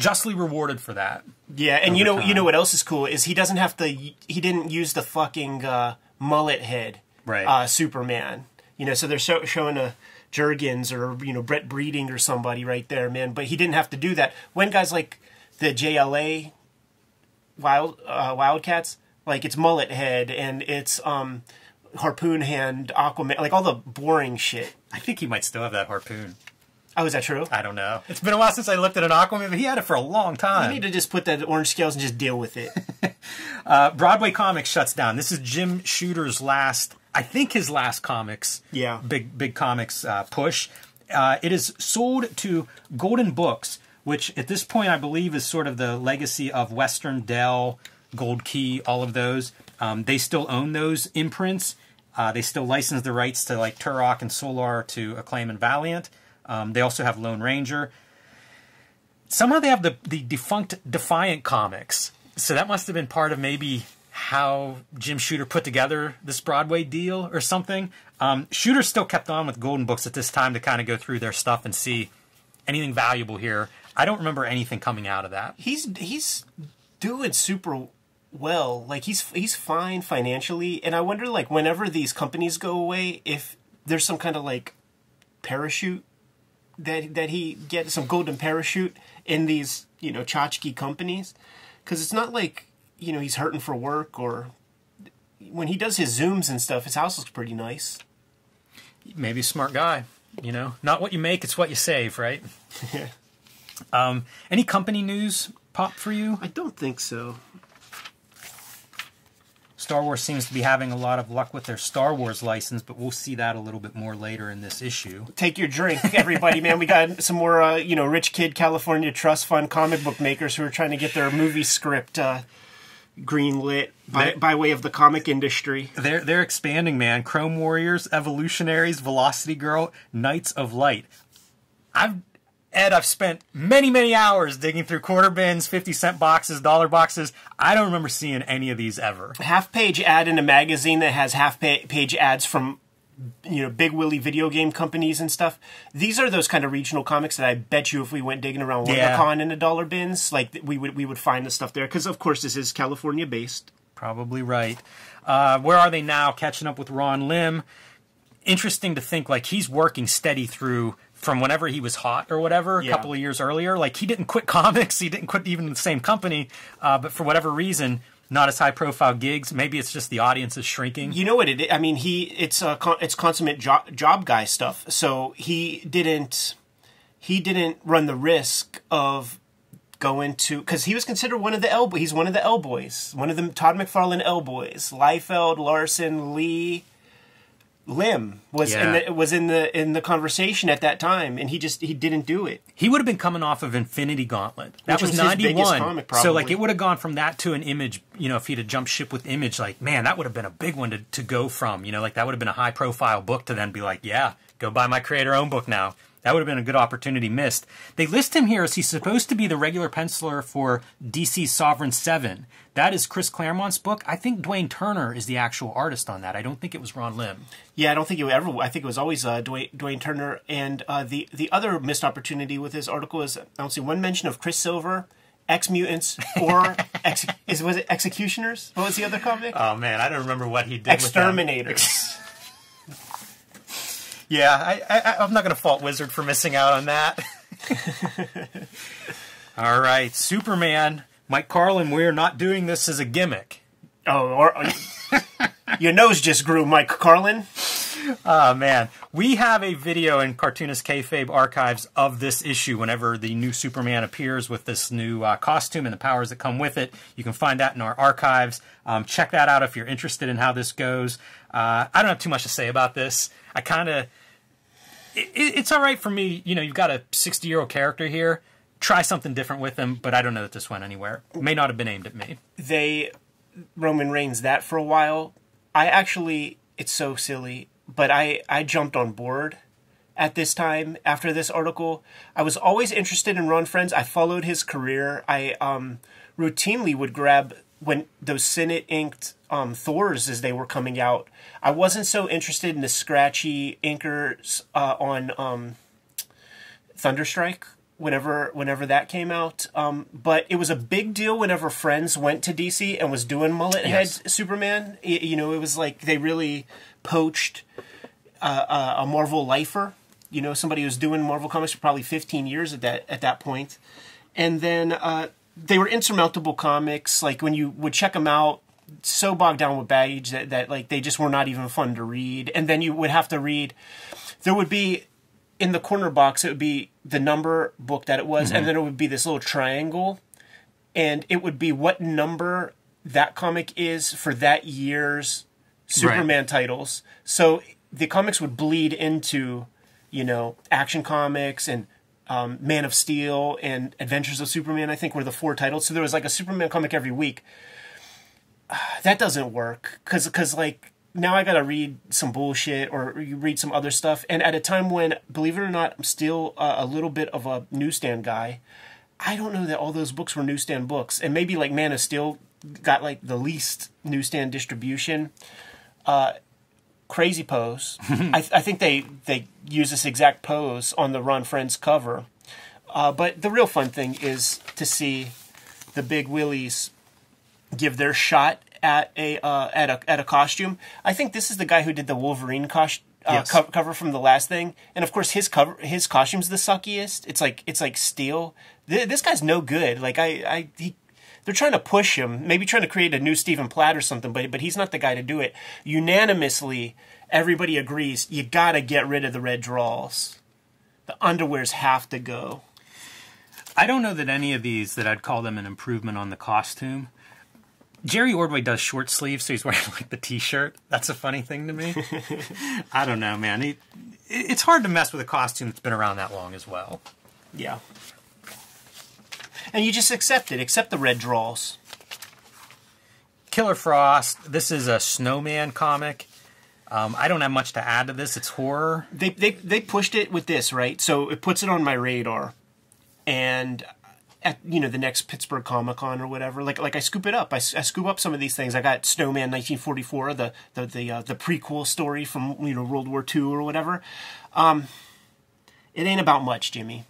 Speaker 1: justly rewarded for that.
Speaker 2: yeah, and you know
Speaker 1: time.
Speaker 2: you know what else is cool is he doesn't have to. He didn't use the fucking uh, mullet head.
Speaker 1: Right.
Speaker 2: Uh, Superman. You know, so they're show, showing a. Jurgens or you know Brett Breeding or somebody right there, man. But he didn't have to do that. When guys like the JLA Wild uh, Wildcats, like it's mullet head and it's um harpoon hand Aquaman, like all the boring shit.
Speaker 1: I think he might still have that harpoon.
Speaker 2: Oh, is that true?
Speaker 1: I don't know. It's been a while since I looked at an Aquaman, but he had it for a long time.
Speaker 2: You need to just put that orange scales and just deal with it.
Speaker 1: Uh, Broadway Comics shuts down. This is Jim Shooter's last, I think his last comics.
Speaker 2: Yeah.
Speaker 1: Big big comics uh, push. Uh, it is sold to Golden Books, which at this point I believe is sort of the legacy of Western Dell, Gold Key, all of those. Um, they still own those imprints. Uh, they still license the rights to like Turok and Solar to Acclaim and Valiant. Um, they also have Lone Ranger. Somehow they have the, the defunct Defiant comics. So that must have been part of maybe how Jim Shooter put together this Broadway deal or something. Um, Shooter still kept on with Golden Books at this time to kind of go through their stuff and see anything valuable here. I don't remember anything coming out of that.
Speaker 2: he's he's doing super well. Like he's he's fine financially, and I wonder like whenever these companies go away, if there's some kind of like parachute that that he gets some golden parachute in these you know tchotchke companies, because it's not like you know he's hurting for work or when he does his zooms and stuff, his house looks pretty nice.
Speaker 1: Maybe a smart guy, you know? Not what you make, it's what you save, right? Um, any company news pop for you?
Speaker 2: I don't think so.
Speaker 1: Star Wars seems to be having a lot of luck with their Star Wars license, but we'll see that a little bit more later in this issue.
Speaker 2: take your drink, everybody, man. We got some more, uh, you know, rich kid California trust fund comic book makers who are trying to get their movie script uh, greenlit by, by way of the comic industry.
Speaker 1: They're they're expanding, man. Chrome Warriors, Evolutionaries, Velocity Girl, Knights of Light. I've Ed, I've spent many, many hours digging through quarter bins, fifty cent boxes, dollar boxes. I don't remember seeing any of these ever.
Speaker 2: Half page ad in a magazine that has half page ads from, you know, big willy video game companies and stuff. These are those kind of regional comics that I bet you if we went digging around
Speaker 1: Yeah.
Speaker 2: WonderCon in the dollar bins, like we would we would find the stuff there because of course this is California based.
Speaker 1: Probably right. Uh, where are they now? Catching up with Ron Lim. Interesting to think like he's working steady through from whenever he was hot or whatever a
Speaker 2: Yeah.
Speaker 1: couple of years earlier. Like he didn't quit comics, he didn't quit even the same company, uh, but for whatever reason, not as high profile gigs. Maybe it's just the audience is shrinking.
Speaker 2: You know what it is? I mean, he it's a con- it's consummate job job guy stuff. So he didn't he didn't run the risk of going to because he was considered one of the L he's one of the L boys, one of the Todd McFarlane L boys. Liefeld, Larsen, Lee, Lim was
Speaker 1: Yeah.
Speaker 2: in the was in the in the conversation at that time, and he just he didn't do it.
Speaker 1: He would have been coming off of Infinity Gauntlet. That
Speaker 2: Which
Speaker 1: was,
Speaker 2: was
Speaker 1: 91.
Speaker 2: comic,
Speaker 1: so like it would have gone from that to an image, you know, if he'd have jumped ship with image, like, man, that would have been a big one to, to go from. You know, like that would have been a high profile book to then be like, yeah, go buy my creator own book now. That would have been a good opportunity missed. They list him here as he's supposed to be the regular penciler for DC Sovereign 7. That is Chris Claremont's book. I think Dwayne Turner is the actual artist on that. I don't think it was Ron Lim.
Speaker 2: Yeah, I don't think it ever. I think it was always uh, Dwayne, Dwayne Turner. And uh, the the other missed opportunity with this article is I don't see one mention of Chris Silver, X Mutants, or ex, is was it Executioners? What was the other comic?
Speaker 1: Oh man, I don't remember what he did. with them.
Speaker 2: Exterminators.
Speaker 1: Yeah, I, I, I'm not going to fault Wizard for missing out on that. All right, Superman, Mike Carlin. We're not doing this as a gimmick.
Speaker 2: oh, or, or your nose just grew, Mike Carlin.
Speaker 1: Oh man, we have a video in Cartoonist Kayfabe archives of this issue. Whenever the new Superman appears with this new uh, costume and the powers that come with it, you can find that in our archives. Um, check that out if you're interested in how this goes. Uh, I don't have too much to say about this. I kind of it, it- it's all right for me. You know, you've got a 60 year old character here. Try something different with him, but I don't know that this went anywhere. May not have been aimed at me.
Speaker 2: They Roman Reigns that for a while. I actually, it's so silly, but I I jumped on board at this time after this article. I was always interested in Ron Frenz. I followed his career. I um, routinely would grab when those Sinnott inked um, Thors as they were coming out. I wasn't so interested in the scratchy inkers uh, on um, Thunderstrike whenever whenever that came out. Um, but it was a big deal whenever Frenz went to DC and was doing mullet
Speaker 1: Yes.
Speaker 2: head Superman. It- you know, it was like they really poached uh, uh, a Marvel lifer. You know, somebody who was doing Marvel comics for probably 15 years at that at that. And then uh, they were insurmountable comics. Like when you would check them out, so bogged down with baggage that, that like they just were not even fun to read. And then you would have to read. There would be in the corner box. It would be the number book that it was, and mm-hmm. then it would be this little triangle, and it would be what number that comic is for that year's Superman titles. So the comics would bleed into, you know, Action Comics and um, Man of Steel and Adventures of Superman. I think were the four titles. So there was like a Superman comic every week. That doesn't work because because like now I gotta read some bullshit or you read some other stuff. And at a time when, believe it or not, I'm still uh, a little bit of a newsstand guy. I don't know that all those books were newsstand books, and maybe like Man of Steel got like the least newsstand distribution. Uh, crazy pose. I, I think they they use this exact pose on the Ron Frenz cover. Uh, but the real fun thing is to see the big willies give their shot at a uh, at a at a costume. I think this is the guy who did the Wolverine costume. Uh,
Speaker 1: Yes.
Speaker 2: co- cover from the last thing, and of course his cover his costume's the suckiest. It's like it's like steel. Th- this guy's no good. Like I I he, they're trying to push him, maybe trying to create a new Stephen Platt or something, but but he's not the guy to do it. Unanimously, everybody agrees you got to get rid of the red draws. The underwears have to go.
Speaker 1: I don't know that any of these that I'd call them an improvement on the costume. Jerry Ordway does short sleeves, so he's wearing like the t-shirt. That's a funny thing to me. I don't know, man. He, it's hard to mess with a costume that's been around that long as well.
Speaker 2: Yeah. And you just accept it. Accept the red draws.
Speaker 1: Killer Frost. This is a snowman comic. Um, I don't have much to add to this. It's horror.
Speaker 2: They, they they pushed it with this right, so it puts it on my radar, and at you know the next Pittsburgh Comic Con or whatever, like like I scoop it up. I scoop up some of these things. I got Snowman 1944, the the the uh, the prequel story from you know World War II or whatever. Um, it ain't about much, Jimmy.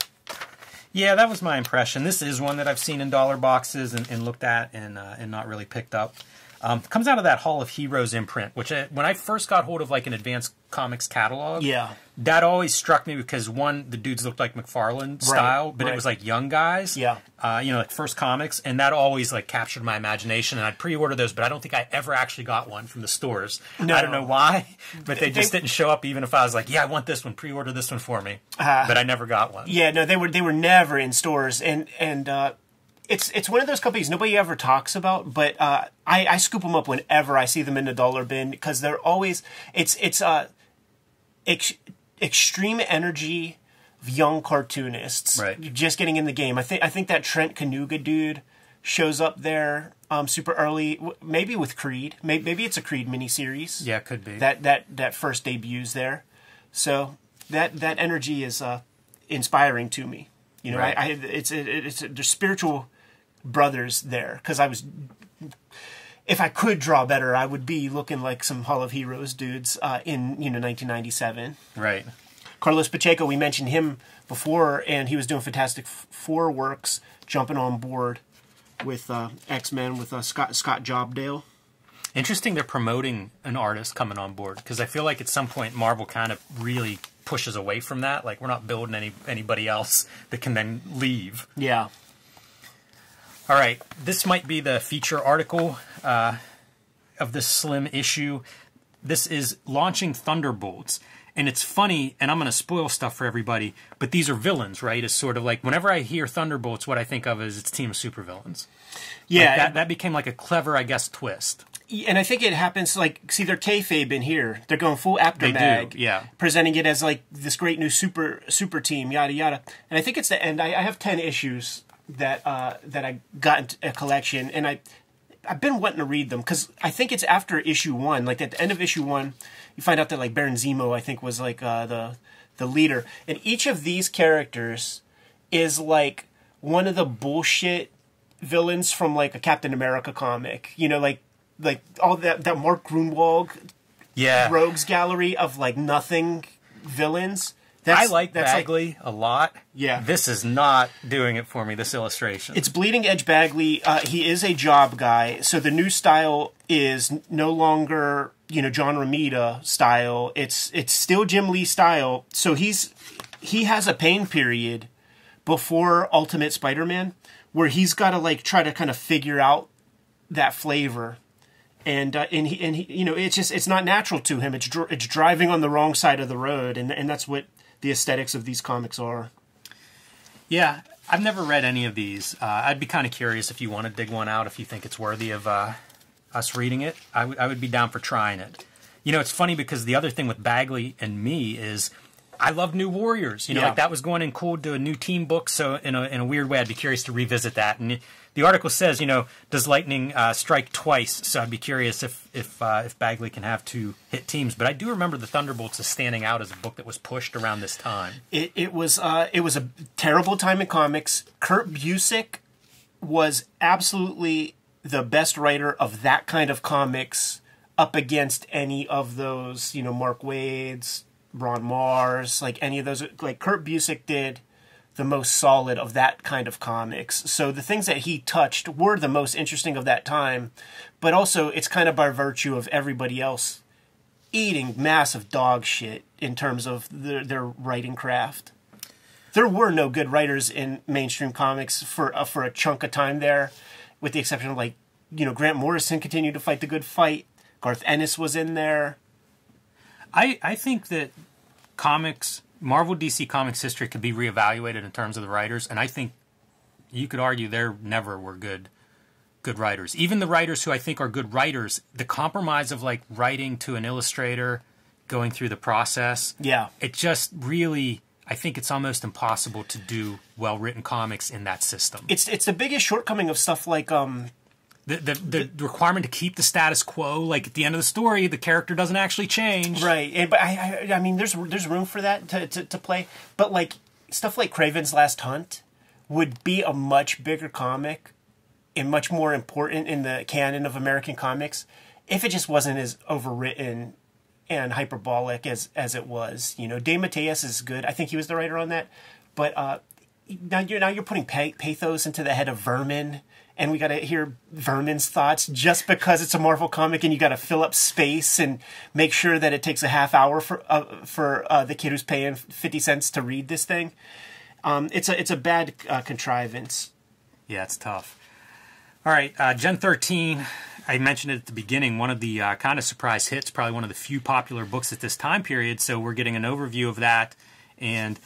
Speaker 1: Yeah, that was my impression. This is one that I've seen in dollar boxes and, and looked at and uh, and not really picked up. Um, comes out of that Hall of Heroes imprint, which I, when I first got hold of like an advanced comics catalog,
Speaker 2: Yeah.
Speaker 1: that always struck me because one, the dudes looked like McFarlane style, but
Speaker 2: right.
Speaker 1: it was like young guys,
Speaker 2: Yeah.
Speaker 1: uh, you know, like first comics, and that always like captured my imagination. And I'd pre-order those, but I don't think I ever actually got one from the stores.
Speaker 2: No.
Speaker 1: I don't know why, but they just
Speaker 2: They-
Speaker 1: didn't show up. Even if I was like, yeah, I want this one, pre-order this one for me, but I never got one.
Speaker 2: Yeah, no, they were they were never in stores, and and uh, it's it's one of those companies nobody ever talks about, but uh, I I scoop them up whenever I see them in the dollar bin because they're always it's it's uh ex- extreme energy of young cartoonists
Speaker 1: Right.
Speaker 2: just getting in the game. I think I think that Trent Kaniuga dude shows up there um, super early, maybe with Creed, maybe, maybe it's a Creed miniseries
Speaker 1: Yeah, it could be.
Speaker 2: that that that first debuts there. So that that energy is uh, inspiring to me. You know,
Speaker 1: Right.
Speaker 2: I, I it's it, it's there's spiritual brothers there because I was. If I could draw better, I would be looking like some Hall of Heroes dudes uh, in you know 1997.
Speaker 1: right.
Speaker 2: Carlos Pacheco, we mentioned him before, and he was doing Fantastic Four works, jumping on board with uh, X Men with uh, Scott Scott Lobdell.
Speaker 1: Interesting they're promoting an artist coming on board because I feel like at some point Marvel kind of really pushes away from that. Like we're not building any anybody else that can then leave.
Speaker 2: Yeah,
Speaker 1: All right, this might be the feature article uh, of this slim issue. This is launching Thunderbolts. And it's funny, and I'm going to spoil stuff for everybody, but these are villains, right? It's sort of like whenever I hear Thunderbolts, what I think of is it's Team of Supervillains.
Speaker 2: yeah.
Speaker 1: Like that, that became like a clever, I guess, twist.
Speaker 2: and I think it happens like see they're kayfabe in here. They're going full
Speaker 1: They
Speaker 2: aftermag,
Speaker 1: do, yeah.
Speaker 2: presenting it as like this great new super super team, yada yada. And I think it's the end. I, I have ten issues that uh, that I got into a collection, and I I've been wanting to read them because I think it's after issue one. Like at the end of issue one, you find out that like Baron Zemo, I think, was like uh, the the leader, and each of these characters is like one of the bullshit villains from like a Captain America comic. You know, like like all that that Mark Gruenwald,
Speaker 1: Yeah.
Speaker 2: rogues gallery of like nothing villains.
Speaker 1: I like
Speaker 2: that's
Speaker 1: Bagley a lot.
Speaker 2: Yeah.
Speaker 1: This is not doing it for me, this illustration.
Speaker 2: It's Bleeding Edge Bagley. Uh, he is a job guy, so the new style is no longer you know John Romita style. It's it's still Jim Lee style. So he's he has a pain period before Ultimate Spider-Man where he's got to like try to kind of figure out that flavor. And uh, and he and he, you know it's just it's not natural to him. It's dr- it's driving on the wrong side of the road, and and that's what the aesthetics of these comics are.
Speaker 1: Yeah, I've never read any of these. Uh, I'd be kind of curious if you want to dig one out, if you think it's worthy of uh, us reading it. I, w- I would be down for trying it. You know, it's funny because the other thing with Bagley and me is I love New Warriors. You know,
Speaker 2: Yeah.
Speaker 1: like that was going in cool to a new team book. So in a in a weird way, I'd be curious to revisit that. And the article says, you know, does lightning uh, strike twice? So I'd be curious if if uh, if Bagley can have two hit teams. But I do remember the Thunderbolts as standing out as a book that was pushed around this time.
Speaker 2: It, it was uh, it was a terrible time in comics. Kurt Busiek was absolutely the best writer of that kind of comics up against any of those, you know, Mark Waid's, Ron Marz, like any of those. Like Kurt Busiek did the most solid of that kind of comics. So the things that he touched were the most interesting of that time, but also it's kind of by virtue of everybody else eating massive dog shit in terms of their, their writing craft. There were no good writers in mainstream comics for uh, for a chunk of time there, with the exception of like you know Grant Morrison continued to fight the good fight. Garth Ennis was in there.
Speaker 1: I, I think that comics, Marvel DC Comics history could be reevaluated in terms of the writers, and I think you could argue there never were good good writers. Even the writers who I think are good writers, the compromise of like writing to an illustrator, going through the process,
Speaker 2: Yeah,
Speaker 1: it just really I think it's almost impossible to do well written comics in that system.
Speaker 2: it's it's the biggest shortcoming of stuff like um
Speaker 1: The, the the requirement to keep the status quo, like at the end of the story, the character doesn't actually change.
Speaker 2: Right, and, but I, I, I mean, there's there's room for that to, to, to play, but like stuff like Kraven's Last Hunt would be a much bigger comic and much more important in the canon of American comics if it just wasn't as overwritten and hyperbolic as as it was. You know, DeMatteis is good. I think he was the writer on that, but uh, now you're now you're putting pathos into the head of Vermin. And we got to hear Vermin's thoughts just because it's a Marvel comic, and you got to fill up space and make sure that it takes a half hour for uh, for uh, the kid who's paying fifty cents to read this thing. Um, it's a it's a bad uh, contrivance.
Speaker 1: Yeah, it's tough. All right, uh, Gen 13. I mentioned it at the beginning. One of the uh, kind of surprise hits, probably one of the few popular books at this time period. So we're getting an overview of that. And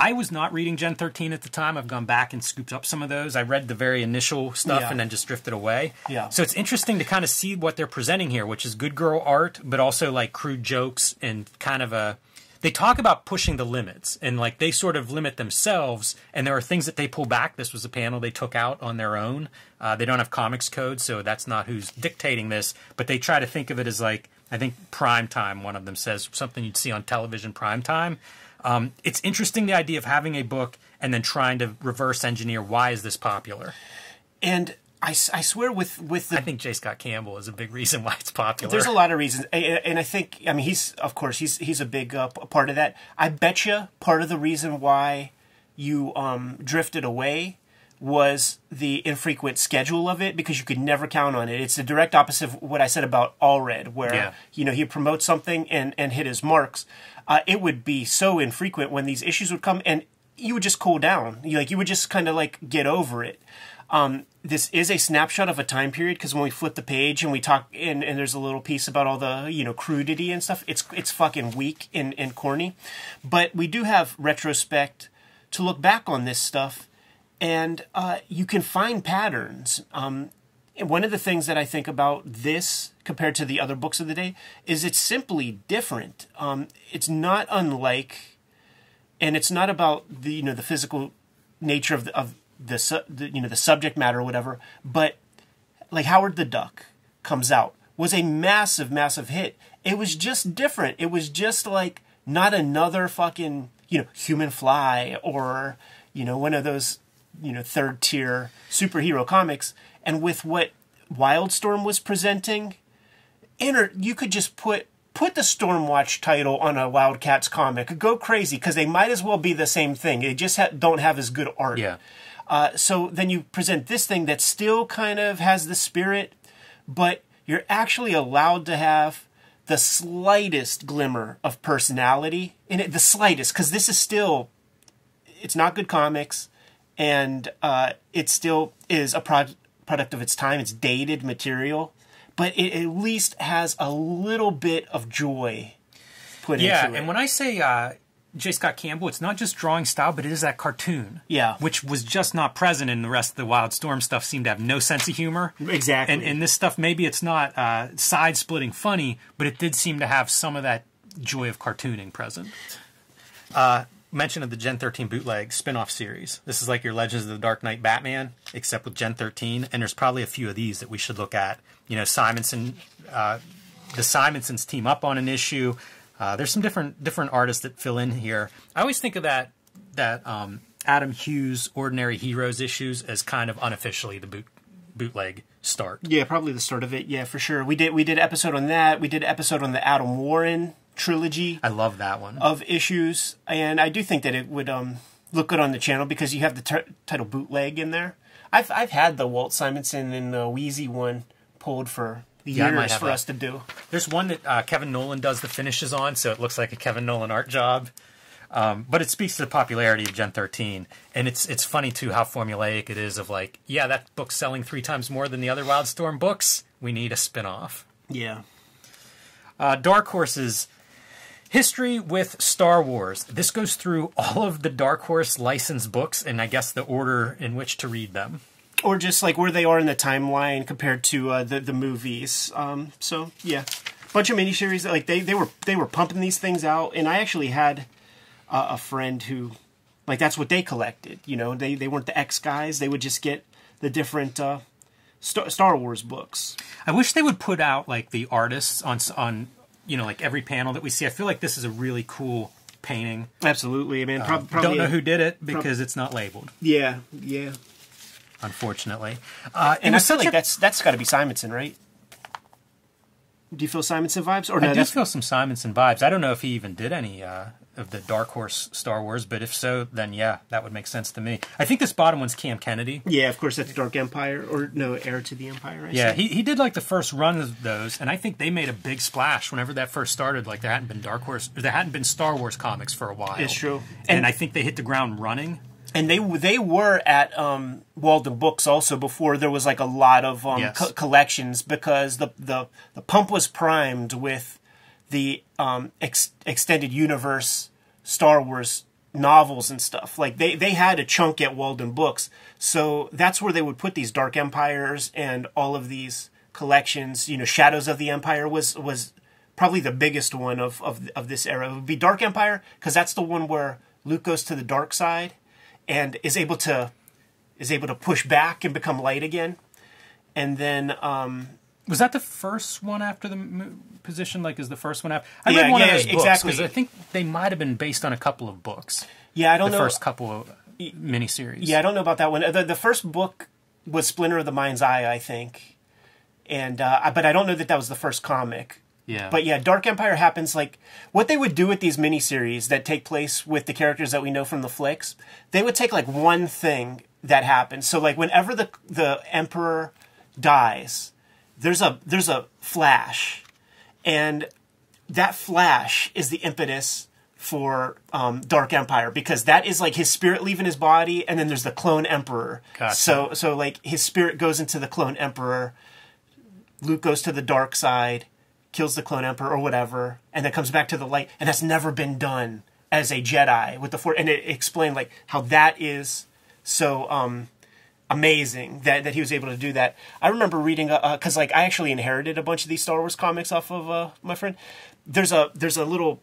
Speaker 1: I was not reading Gen 13 at the time. I've gone back and scooped up some of those. I read the very initial stuff
Speaker 2: Yeah.
Speaker 1: and then just drifted away.
Speaker 2: Yeah.
Speaker 1: So it's interesting to kind of see what they're presenting here, which is good girl art, but also like crude jokes and kind of a. They talk about pushing the limits and like they sort of limit themselves, and there are things that they pull back. This was a panel they took out on their own. Uh, they don't have comics code, so that's not who's dictating this, but they try to think of it as like I think prime time. One of them says something you'd see on television prime time. Um, it's interesting the idea of having a book and then trying to reverse engineer why is this popular.
Speaker 2: And I swear with with the
Speaker 1: I think J. Scott Campbell is a big reason why it's popular.
Speaker 2: There's a lot of reasons, and I think I mean he's of course he's he's a big uh, part of that. I bet you part of the reason why you um, drifted away was the infrequent schedule of it because you could never count on it. It's the direct opposite of what I said about Allred, where
Speaker 1: Yeah.
Speaker 2: you know he promotes something and and hit his marks. Uh, it would be so infrequent when these issues would come, and you would just cool down. You like you would just kind of like get over it. Um, this is a snapshot of a time period because when we flip the page and we talk and, and there's a little piece about all the you know crudity and stuff it's it's fucking weak and, and corny but we do have retrospect to look back on this stuff and uh, you can find patterns um, and one of the things that I think about this compared to the other books of the day is it's simply different. Um, it's not unlike, and it's not about the you know the physical nature of the, of the, su- the you know the subject matter or whatever, but like Howard the Duck comes out was a massive, massive hit. It was just different. It was just like not another fucking you know Human Fly or you know one of those you know third tier superhero comics. And with what Wildstorm was presenting, inter- you could just put put the Stormwatch title on a Wildcats comic. Go crazy because they might as well be the same thing. They just ha- don't have as good art.
Speaker 1: Yeah.
Speaker 2: Uh, so then you present this thing that still kind of has the spirit, but you're actually allowed to have the slightest glimmer of personality in it. The slightest, because this is still, it's not good comics, and uh, it still is a pro- product of its time. It's dated material, but it at least has a little bit of joy put
Speaker 1: Yeah,
Speaker 2: into it.
Speaker 1: and when I say uh, J. Scott Campbell, it's not just drawing style, but it is that cartoon.
Speaker 2: Yeah.
Speaker 1: Which was just not present in the rest of the Wildstorm stuff, seemed to have no sense of humor.
Speaker 2: Exactly.
Speaker 1: And, and this stuff, maybe it's not uh, side splitting funny, but it did seem to have some of that joy of cartooning present. Uh, mention of the Gen 13 bootleg spin off series. This is like your Legends of the Dark Knight Batman, except with Gen 13. And there's probably a few of these that we should look at. You know, Simonson, uh, the Simonsons team up on an issue. Uh, there's some different different artists that fill in here. I always think of that that um, Adam Hughes Ordinary Heroes issues as kind of unofficially the boot bootleg start.
Speaker 2: Yeah, probably the start of it. Yeah, for sure. We did we did episode on that. We did episode on the Adam Warren trilogy
Speaker 1: I love that one.
Speaker 2: of issues, and I do think that it would um, look good on the channel because you have the t- title bootleg in there. I've I've had the Walt Simonson and the Weezie one pulled for
Speaker 1: Yeah,
Speaker 2: years for
Speaker 1: that.
Speaker 2: us to do.
Speaker 1: There's one that uh, Kevin Nowlan does the finishes on, so it looks like a Kevin Nowlan art job. Um, but it speaks to the popularity of Gen 13, and it's it's funny too how formulaic it is. Of like, yeah, that book's selling three times more than the other Wildstorm books. We need a spin-off.
Speaker 2: Yeah.
Speaker 1: Uh, Dark Horse's history with Star Wars. This goes through all of the Dark Horse licensed books, and I guess the order in which to read them.
Speaker 2: Or just like where they are in the timeline compared to uh, the the movies. Um, so yeah, bunch of miniseries. Like they, they were they were pumping these things out, and I actually had uh, a friend who, like that's what they collected. You know, they they weren't the X guys. They would just get the different uh, Star, Star Wars books.
Speaker 1: I wish they would put out like the artists on on you know like every panel that we see. I feel like this is a really cool painting.
Speaker 2: Absolutely. I mean, prob- probably
Speaker 1: Don't know who did it because it's not labeled,
Speaker 2: Yeah, yeah.
Speaker 1: unfortunately. Uh,
Speaker 2: And I feel like
Speaker 1: a-
Speaker 2: that's that's got to be Simonson, right? Do you feel Simonson vibes, or
Speaker 1: I
Speaker 2: no?
Speaker 1: do
Speaker 2: That's
Speaker 1: feel some Simonson vibes. I don't know if he even did any uh, of the Dark Horse Star Wars, but if so, then yeah, that would make sense to me. I think this bottom one's Cam Kennedy.
Speaker 2: yeah. Of course, that's Dark Empire, or no, Heir to the Empire. I
Speaker 1: Yeah,
Speaker 2: see.
Speaker 1: he, he did like the first run of those, and I think they made a big splash whenever that first started. Like there hadn't been Dark Horse, there hadn't been Star Wars comics for a while.
Speaker 2: It's true.
Speaker 1: and,
Speaker 2: And-
Speaker 1: I think they hit the ground running.
Speaker 2: and they they were at um, Waldenbooks also before there was like a lot of um,
Speaker 1: Yes.
Speaker 2: co- collections because the, the the pump was primed with the um, ex- extended universe Star Wars novels and stuff. Like they they had a chunk at Waldenbooks, so that's where they would put these Dark Empires and all of these collections. You know, Shadows of the Empire was was probably the biggest one of of, of this era. It would be Dark Empire because that's the one where Luke goes to the dark side and is able to is able to push back and become light again. And then um,
Speaker 1: Was that the first one after the position? Like, is the first one after? I
Speaker 2: Yeah,
Speaker 1: read one
Speaker 2: yeah,
Speaker 1: of those books
Speaker 2: exactly.
Speaker 1: because I think they might have been based on a couple of books.
Speaker 2: yeah, I don't
Speaker 1: The
Speaker 2: know.
Speaker 1: first couple of miniseries.
Speaker 2: Yeah, I don't know about that one. The, the first book was Splinter of the Mind's Eye, I think, and uh, but I don't know that that was the first comic.
Speaker 1: yeah.
Speaker 2: But yeah, Dark Empire happens like what they would do with these miniseries that take place with the characters that we know from the flicks. They would take like one thing that happens. So like whenever the the Emperor dies, there's a there's a flash, and that flash is the impetus for um, Dark Empire because that is like his spirit leaving his body, and then there's the clone Emperor.
Speaker 1: Gotcha.
Speaker 2: So so like his spirit goes into the clone Emperor. Luke goes to the dark side, kills the clone emperor or whatever, and then comes back to the light. And that's never been done as a Jedi with the Force. And it explained like how that is so um, amazing that, that he was able to do that. I remember reading because like I actually inherited a bunch of these Star Wars comics off of uh, my friend. There's a there's a little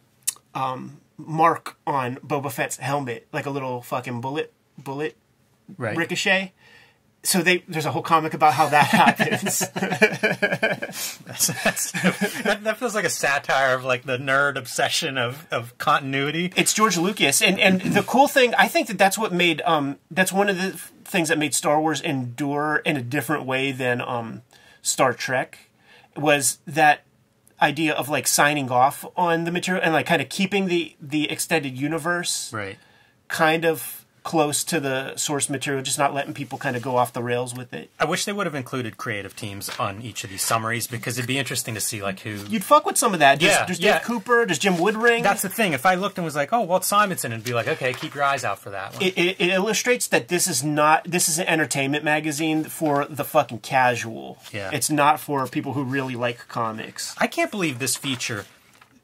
Speaker 2: um, mark on Boba Fett's helmet, like a little fucking bullet bullet
Speaker 1: right.
Speaker 2: ricochet. So they there's a whole comic about how that happens.
Speaker 1: That's, that's, that, that feels like a satire of like the nerd obsession of, of continuity.
Speaker 2: it's George Lucas, and and the cool thing, I think that that's what made um that's one of the things that made Star Wars endure in a different way than um Star Trek was that idea of like signing off on the material and like kind of keeping the the extended universe
Speaker 1: Right.
Speaker 2: kind of close to the source material, just not letting people kind of go off the rails with it.
Speaker 1: I wish they would have included creative teams on each of these summaries because it'd be interesting to see like who.
Speaker 2: You'd fuck with some of that. Does,
Speaker 1: Yeah,
Speaker 2: does
Speaker 1: yeah.
Speaker 2: Dave Cooper, does Jim Woodring?
Speaker 1: That's the thing. If I looked and was like, "Oh, Walt Simonson," it'd be like, "Okay, keep your eyes out for that one."
Speaker 2: it, it, it illustrates that this is not this is an entertainment magazine for the fucking casual.
Speaker 1: Yeah.
Speaker 2: It's not for people who really like comics.
Speaker 1: I can't believe this feature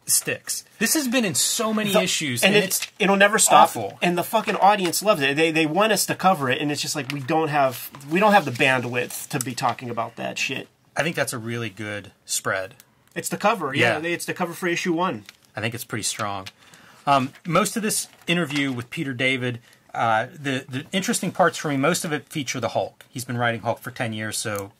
Speaker 1: sticks. This has been in so many issues,
Speaker 2: and
Speaker 1: and,
Speaker 2: it's,
Speaker 1: it's
Speaker 2: it'll never stop.
Speaker 1: awful.
Speaker 2: And the fucking audience loves it. They they want us to cover it, and it's just like we don't have we don't have the bandwidth to be talking about that shit.
Speaker 1: I think that's a really good spread.
Speaker 2: It's the cover, yeah.
Speaker 1: Yeah.
Speaker 2: It's the cover for issue one.
Speaker 1: I think it's pretty strong. Um, most of this interview with Peter David, uh, the the interesting parts for me, most of it feature the Hulk. He's been writing Hulk for ten years, so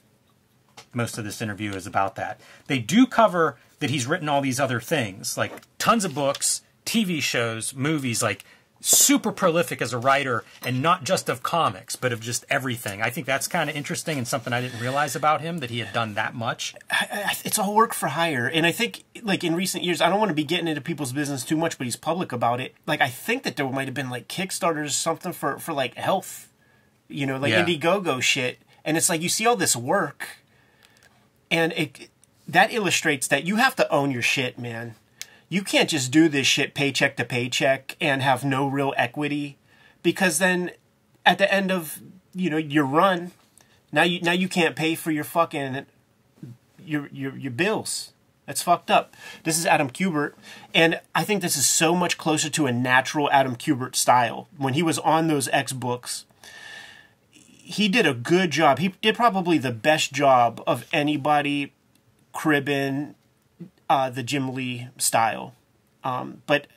Speaker 1: most of this interview is about that. They do cover that he's written all these other things, like tons of books, TV shows, movies, like super prolific as a writer, and not just of comics, but of just everything. I think that's kind of interesting and something I didn't realize about him that he had done that much.
Speaker 2: I- it's all work for hire and i think like in recent years i don't want to be getting into people's business too much but he's public about it like i think that there might have been like kickstarters something for for like health you know like
Speaker 1: Yeah.
Speaker 2: indiegogo shit and it's like you see all this work and it that illustrates that you have to own your shit man you can't just do this shit paycheck to paycheck and have no real equity because then at the end of you know your run now you now you can't pay for your fucking your your your bills. That's fucked up. This is Adam Kubert, and I think this is so much closer to a natural Adam Kubert style. When he was on those X books, he did a good job. He did probably the best job of anybody cribbing uh, the Jim Lee style. Um, but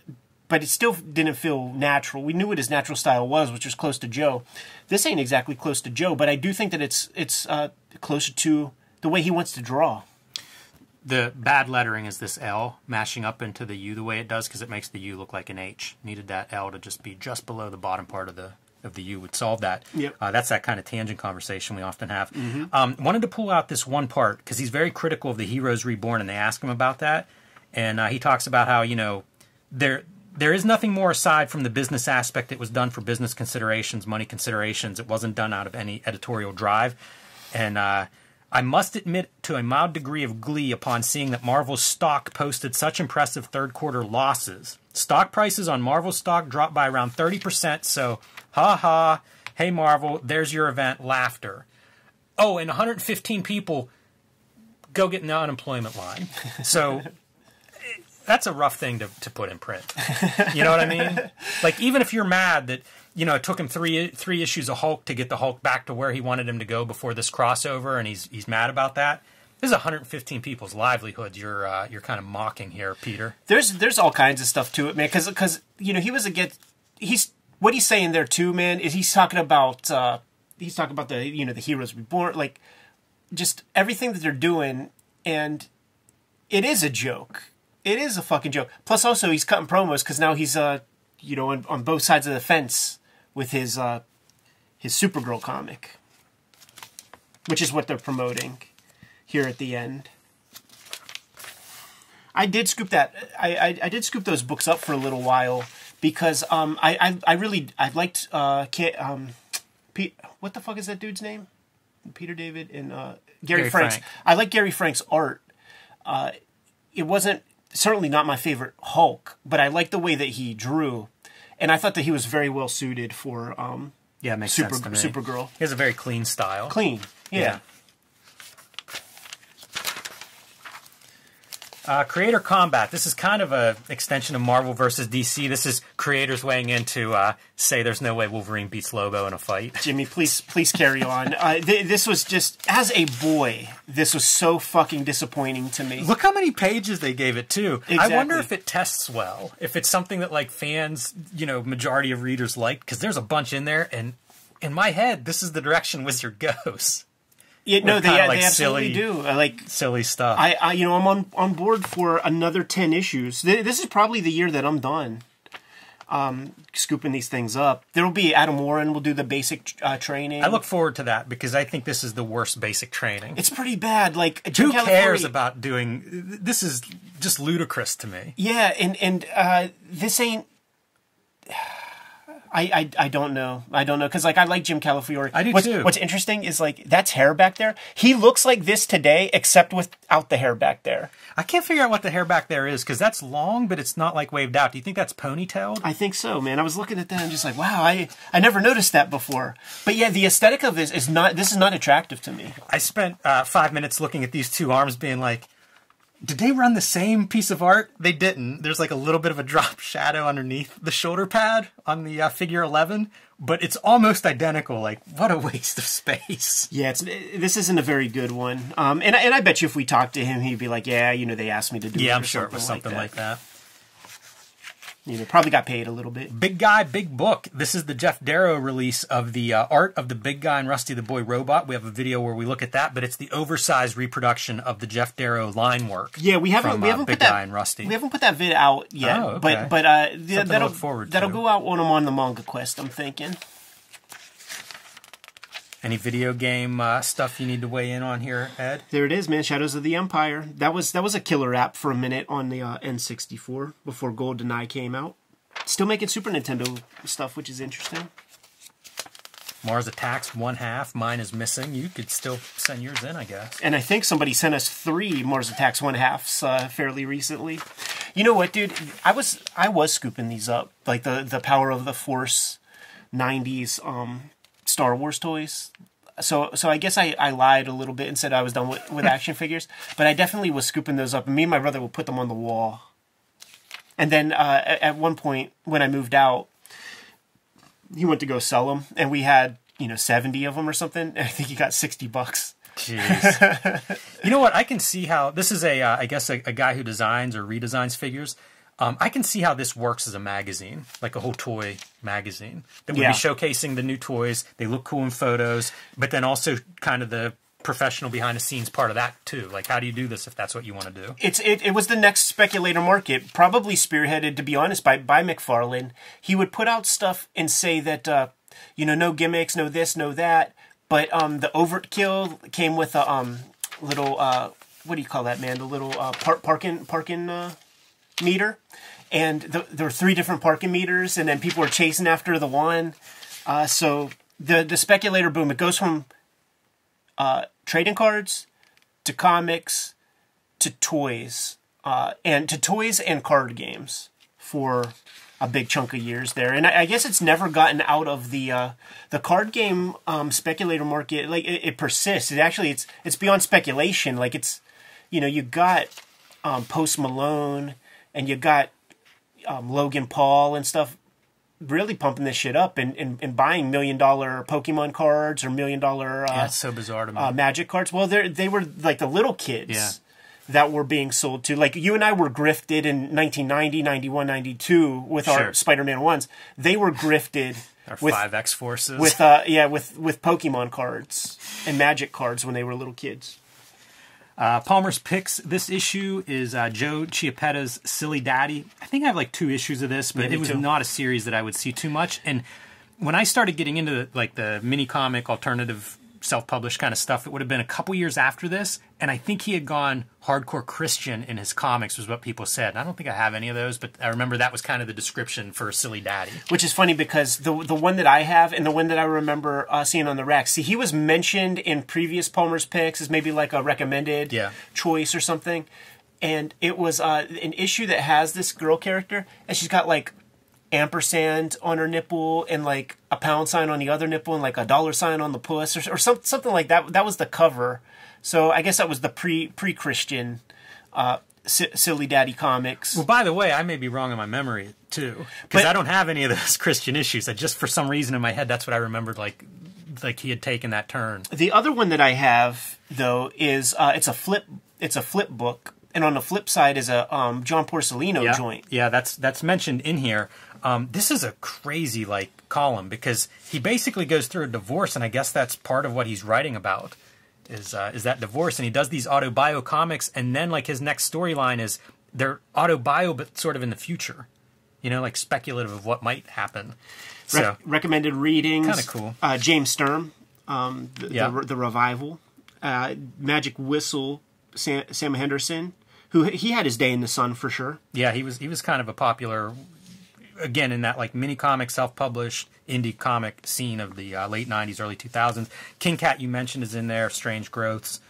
Speaker 2: but it still didn't feel natural. We knew what his natural style was, which was close to Joe. This ain't exactly close to Joe, but I do think that it's it's uh, closer to the way he wants to draw.
Speaker 1: The bad lettering is this L mashing up into the U the way it does because it makes the U look like an H. Needed that L to just be just below the bottom part of the of the U would solve that.
Speaker 2: Yep.
Speaker 1: Uh, that's that kind of tangent conversation we often have. Um, wanted to pull out this one part because he's very critical of the Heroes Reborn, and they ask him about that, and uh, he talks about how you know there there is nothing more aside from the business aspect. It was done for business considerations, money considerations. It wasn't done out of any editorial drive, and. Uh, I must admit to a mild degree of glee upon seeing that Marvel's stock posted such impressive third quarter losses. Stock prices on Marvel stock dropped by around 30%, so ha ha, hey Marvel, there's your event, laughter. Oh, and 115 people go get in the unemployment line. So that's a rough thing to, to put in print. You know what I mean? Like even if you're mad that you know it took him three three issues of Hulk to get the Hulk back to where he wanted him to go before this crossover, and he's he's mad about that. This is 115 people's livelihoods. You're uh, you're kind of mocking here, Peter.
Speaker 2: There's there's all kinds of stuff to it, man. Because you know he was a get. He's what he's saying there too, man. Is he's talking about uh, he's talking about the you know the heroes reborn, like just everything that they're doing, and it is a joke. It is a fucking joke. Plus, also he's cutting promos because now he's uh you know on, on both sides of the fence with his uh his Supergirl comic, which is what they're promoting here at the end. I did scoop that. I, I I did scoop those books up for a little while because um I I, I really I liked uh um Pete what the fuck is that dude's name? Peter David and uh Gary,
Speaker 1: Gary
Speaker 2: Franks.
Speaker 1: Frank.
Speaker 2: I like Gary Frank's art. Uh, it wasn't certainly not my favorite Hulk, but I liked the way that he drew, and I thought that he was very well suited for um
Speaker 1: Yeah, makes
Speaker 2: Super
Speaker 1: sense to me.
Speaker 2: Supergirl.
Speaker 1: He has a very clean style.
Speaker 2: Clean, yeah.
Speaker 1: Uh, creator combat. This is kind of a extension of Marvel versus DC. This is creators weighing in to uh, say there's no way Wolverine beats Lobo in a fight.
Speaker 2: Jimmy, please, please carry on. Uh, th- this was just, as a boy, this was so fucking disappointing to me.
Speaker 1: Look how many pages they gave it too. I wonder if it tests well. If it's something that like fans, you know, majority of readers like, because there's a bunch in there, and in my head, this is the direction Wizard goes.
Speaker 2: Yeah, no, they,
Speaker 1: kinda
Speaker 2: they absolutely
Speaker 1: silly-
Speaker 2: do. I like
Speaker 1: Silly stuff.
Speaker 2: I, I, you know, I'm on on board for another ten issues. This is probably the year that I'm done. Um, scooping these things up. There will be Adam Warren will do the basic uh, training.
Speaker 1: I look forward to that because I think this is the worst basic training.
Speaker 2: It's pretty bad. Like Jim
Speaker 1: Who cares about doing this? Is just ludicrous to me.
Speaker 2: Yeah, and and uh, this ain't. I, I, I don't know. I don't know because like I like Jim Calafiore.
Speaker 1: I do
Speaker 2: what's,
Speaker 1: too.
Speaker 2: What's interesting is like that's hair back there. He looks like this today, except without the hair back there.
Speaker 1: I can't figure out what the hair back there is because that's long, but it's not like waved out. Do you think that's ponytailed?
Speaker 2: I think so, man. I was looking at that and just like, wow, I I never noticed that before. But yeah, the aesthetic of this is not. This is not attractive to me.
Speaker 1: I spent uh, five minutes looking at these two arms, being like, did they run the same piece of art? They didn't. There's like a little bit of a drop shadow underneath the shoulder pad on the uh, figure 11, but it's almost identical. Like, what a waste of space.
Speaker 2: Yeah, it's this isn't a very good one. Um, and I- and I bet you if we talked to him, he'd be like, yeah, you know, they asked me to do. it
Speaker 1: Yeah, I'm sure it was something like that.
Speaker 2: You know, probably got paid a little bit.
Speaker 1: Big Guy, Big Book. This is the Geof Darrow release of the uh, art of the Big Guy and Rusty the Boy Robot. We have a video where we look at that, but it's the oversized reproduction of the Geof Darrow line work.
Speaker 2: Yeah, we haven't
Speaker 1: from,
Speaker 2: we
Speaker 1: uh,
Speaker 2: haven't
Speaker 1: Big
Speaker 2: put that
Speaker 1: Guy and Rusty.
Speaker 2: we haven't put that vid out yet.
Speaker 1: Oh, okay.
Speaker 2: But but uh, th- that'll
Speaker 1: look forward
Speaker 2: that'll
Speaker 1: to.
Speaker 2: go out when I'm on the manga quest. I'm thinking.
Speaker 1: Any video game uh, stuff you need to weigh in on here, Ed?
Speaker 2: There it is, man. Shadows of the Empire. That was that was a killer app for a minute on the uh, N64 before GoldenEye came out. Still making Super Nintendo stuff, which is interesting.
Speaker 1: Mars Attacks one half. Mine is missing. You could still send yours in, I guess.
Speaker 2: And I think somebody sent us three Mars Attacks one halves uh, fairly recently. You know what, dude? I was I was scooping these up, like the the Power of the Force '90s um, Star Wars toys. So so I guess I, I lied a little bit and said I was done with, with action figures, but I definitely was scooping those up. And me and my brother would put them on the wall. And then uh, at, at one point when I moved out, he went to go sell them, and we had you know seventy of them or something. And I think he got sixty bucks.
Speaker 1: Jeez. you know what? I can see how this is a, uh, I guess, a, a guy who designs or redesigns figures. Um, I can see how this works as a magazine, like a whole toy magazine that would
Speaker 2: Yeah.
Speaker 1: be showcasing the new toys. They look cool in photos, but then also kind of the professional behind the scenes part of that too. Like, how do you do this if that's what you want to do?
Speaker 2: it's it, it was the next speculator market, probably spearheaded, to be honest, by by McFarlane. He would put out stuff and say that uh, you know no gimmicks, no this, no that. But um, the overkill came with a um, little uh, what do you call that, man? The little uh, par- parking parking uh, meter, and the, there were three different parking meters, and then people were chasing after the one. Uh, so the the speculator boom it goes from uh, trading cards to comics to toys uh, and to toys and card games for a big chunk of years there, and I, I guess it's never gotten out of the uh, the card game um, speculator market. Like it, it persists. It actually it's it's beyond speculation. Like it's you know you got um, Post Malone and you got um, Logan Paul and stuff really pumping this shit up and, and, and buying million dollar Pokemon cards or million dollar uh,
Speaker 1: That's so bizarre to me.
Speaker 2: uh, magic cards. Well, they they were like the little kids
Speaker 1: Yeah.
Speaker 2: that were being sold to. Like you and I were grifted in 1990, 91, 92 with
Speaker 1: Sure.
Speaker 2: our Spider-Man ones. They were grifted
Speaker 1: Our
Speaker 2: with
Speaker 1: five X forces.
Speaker 2: with uh yeah with with Pokemon cards and magic cards when they were little kids.
Speaker 1: Uh, Palmer's picks this issue is uh, Joe Chiappetta's Silly Daddy. I think I have like two issues of this, but
Speaker 2: me
Speaker 1: it was
Speaker 2: too.
Speaker 1: not a series that I would see too much. And when I started getting into the, like the mini comic alternative self-published kind of stuff, it would have been a couple years after this. And I think he had gone hardcore Christian in his comics, was what people said. And I don't think I have any of those, but I remember that was kind of the description for Silly Daddy.
Speaker 2: Which is funny because the the one that I have and the one that I remember uh, seeing on the rack. See, he was mentioned in previous Palmer's picks as maybe like a recommended
Speaker 1: Yeah.
Speaker 2: choice or something, and it was uh, an issue that has this girl character and she's got like ampersand on her nipple and like a pound sign on the other nipple and like a dollar sign on the puss or, or some, something like that. That was the cover. So I guess that was the pre pre Christian uh, si- silly daddy comics.
Speaker 1: Well, by the way, I may be wrong in my memory too, because I don't have any of those Christian issues. I just, for some reason in my head, that's what I remembered. Like, like he had taken that turn.
Speaker 2: The other one that I have though is uh, it's a flip it's a flip book and on the flip side is a um, John Porcellino
Speaker 1: yeah.
Speaker 2: joint.
Speaker 1: Yeah, that's that's mentioned in here. Um, this is a crazy like column because he basically goes through a divorce, and I guess that's part of what he's writing about is uh, is that divorce, and he does these autobio comics, and then like his next storyline is they're autobio, but sort of in the future, you know, like speculative of what might happen. So
Speaker 2: Rec- recommended readings.
Speaker 1: Kinda cool.
Speaker 2: Uh, James Sturm, um, the,
Speaker 1: Yeah.
Speaker 2: the, the revival. Uh, Magic Whistle, Sam, Sam Henderson, who he had his day in the sun for sure.
Speaker 1: yeah, he was he was kind of a popular again in that like mini comic self published indie comic scene of the uh, late '90s, early 2000s. King Cat you mentioned is in there. Strange Growths.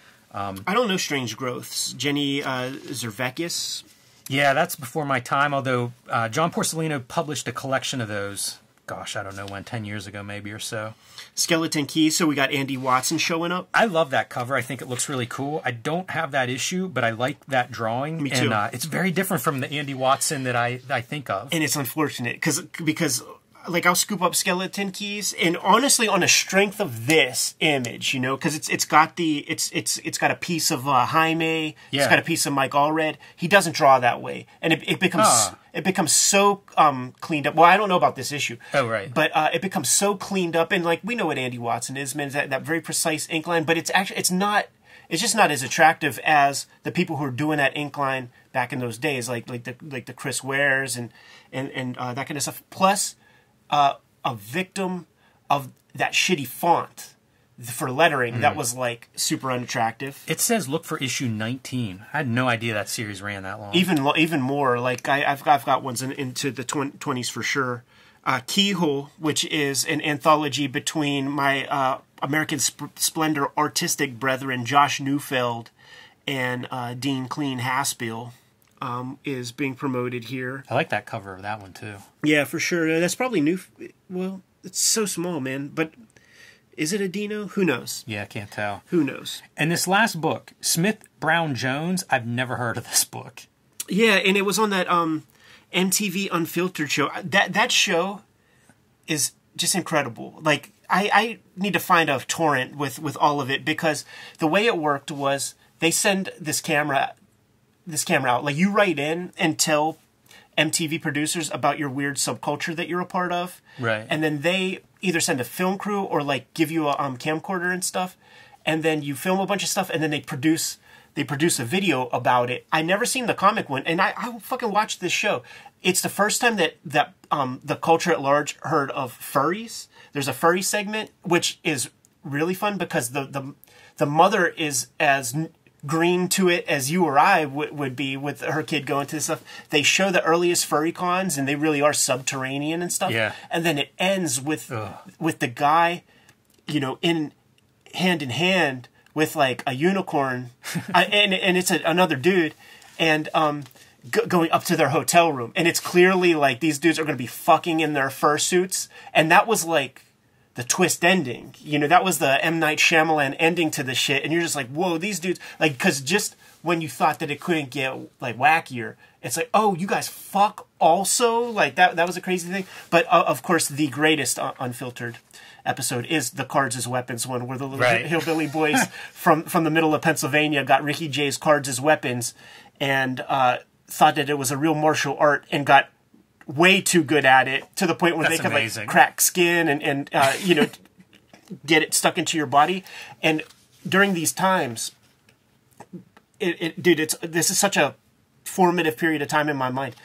Speaker 2: I don't know Strange Growths. Jenny uh, Zervakis.
Speaker 1: Yeah, that's before my time. Although uh, John Porcellino published a collection of those. Gosh, I don't know when, ten years ago maybe or so.
Speaker 2: Skeleton Key. So we got Andy Watson showing up.
Speaker 1: I love that cover. I think it looks really cool. I don't have that issue, but I like that drawing.
Speaker 2: Me
Speaker 1: And
Speaker 2: too.
Speaker 1: uh, it's very different from the Andy Watson that I I think of.
Speaker 2: and it's unfortunate because because like I'll scoop up skeleton keys and honestly on the strength of this image, you know, because it's it's got the it's it's it's got a piece of uh, Jaime,
Speaker 1: Yeah.
Speaker 2: it's got a piece of Mike Allred. He doesn't draw that way, and it, it becomes
Speaker 1: Ah.
Speaker 2: it becomes so um cleaned up. Well, I don't know about this issue.
Speaker 1: Oh, right.
Speaker 2: But uh, it becomes so cleaned up, and like we know what Andy Watson is, man, that that very precise ink line. But it's actually it's not. It's just not as attractive as the people who are doing that ink line back in those days, like like the like the Chris Wares and and and uh, that kind of stuff. Plus, uh, a victim of that shitty font for lettering that was like super unattractive.
Speaker 1: It says look for issue 19. I had no idea that series ran that long.
Speaker 2: even even more like I, I've I've got ones in, into the twenties for sure. Uh, Keyhole, which is an anthology between my uh, American Sp- Splendor artistic brethren Josh Neufeld and uh, Dean Clean Haspiel, um, is being promoted here.
Speaker 1: I like that cover of that one too.
Speaker 2: Yeah, for sure. That's probably new. Well, it's so small, man. But is it a Dino? Who knows?
Speaker 1: Yeah, I can't tell.
Speaker 2: Who knows?
Speaker 1: And this last book, Smith Brown Jones, I've never heard of this book.
Speaker 2: Yeah, and it was on that um, MTV Unfiltered show. That that show is just incredible. Like I, I need to find a torrent with with all of it because the way it worked was they send this camera this camera out. Like you write in and tell MTV producers about your weird subculture that you're a part of.
Speaker 1: Right.
Speaker 2: And then they either send a film crew or like give you a um, camcorder and stuff. And then you film a bunch of stuff and then they produce they produce a video about it. I never seen the comic one and I, I fucking watched this show. It's the first time that that um, the culture at large heard of furries. There's a furry segment which is really fun because the the the mother is as green to it as you or I w- would be with her kid going to this stuff. They show the earliest furry cons and they really are subterranean and stuff.
Speaker 1: Yeah.
Speaker 2: And then it ends with
Speaker 1: Ugh.
Speaker 2: with the guy, you know, in hand in hand with like a unicorn, I, and and it's a, another dude, and um. Go, going up to their hotel room, and it's clearly like these dudes are going to be fucking in their fursuits, and that was like the twist ending. You know, that was the M Night Shyamalan ending to the shit, and you're just like, whoa, these dudes, like, because just when you thought that it couldn't get like wackier, it's like, oh, you guys fuck also, like that. That was a crazy thing. But uh, of course, the greatest uh, unfiltered episode is the cards as weapons one, where the little
Speaker 1: Right.
Speaker 2: hillbilly boys from from the middle of Pennsylvania got Ricky jay's cards as weapons, and uh, thought that it was a real martial art, and got way too good at it to the point where
Speaker 1: That's
Speaker 2: they could
Speaker 1: amazing.
Speaker 2: like crack skin and and uh, you know get it stuck into your body. And during these times, it, it dude, it's this is such a formative period of time in my mind.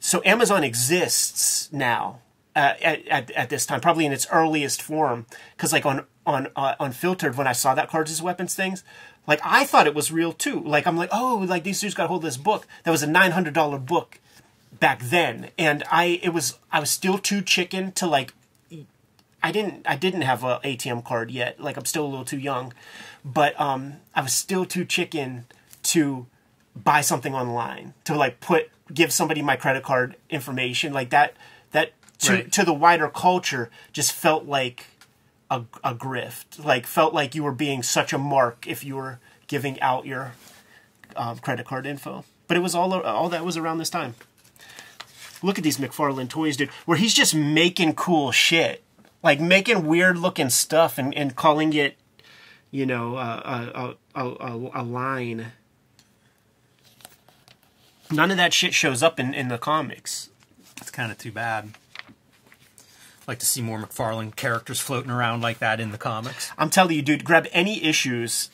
Speaker 2: So Amazon exists now uh, at, at at this time, probably in its earliest form, because like on on uh, unfiltered, when I saw that cards as weapons things. Like I thought it was real too. Like I'm like, oh, like these dudes got hold of this book. That was a nine hundred dollar book back then, and I it was I was still too chicken to like I didn't I didn't have a ATM card yet. Like I'm still a little too young, but um, I was still too chicken to buy something online to like put give somebody my credit card information like that. That to
Speaker 1: Right.
Speaker 2: to the wider culture just felt like a, a grift. Like felt like you were being such a mark if you were giving out your um, credit card info. But it was all all that was around this time. Look at these McFarlane toys, dude. Where he's just making cool shit, like making weird looking stuff and, and calling it, you know, uh, a, a, a, a line. None of that shit shows up in, in the comics.
Speaker 1: It's kind of too bad. Like to see more McFarlane characters floating around like that in the comics.
Speaker 2: I'm telling you, dude, grab any issues,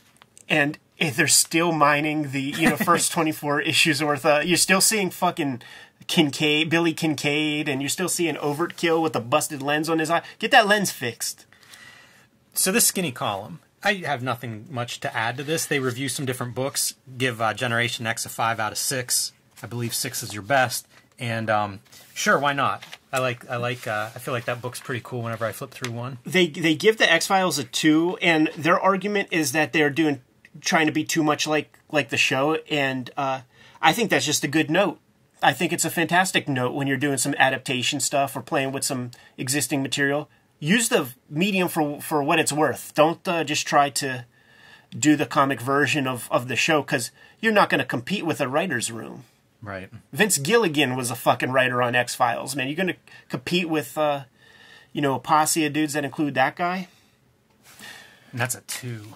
Speaker 2: and if they're still mining the you know first 24 issues worth. Uh, you're still seeing fucking Kincaid, Billy Kincaid, and you're still seeing Overkill with a busted lens on his eye. Get that lens fixed.
Speaker 1: So this skinny column, I have nothing much to add to this. They review some different books, give uh, Generation X a five out of six. I believe six is your best, and um, sure, why not? I like, I like, uh, I feel like that book's pretty cool. Whenever I flip through one,
Speaker 2: They they give the X Files a two, and their argument is that they're doing trying to be too much like like the show, and uh, I think that's just a good note. I think it's a fantastic note when you're doing some adaptation stuff or playing with some existing material. Use the medium for for what it's worth. Don't uh, just try to do the comic version of, of the show because you're not going to compete with a writer's room.
Speaker 1: right?
Speaker 2: Vince Gilligan was a fucking writer on X Files, man. You're going to compete with, uh, you know, a posse of dudes that include that guy.
Speaker 1: And that's a two.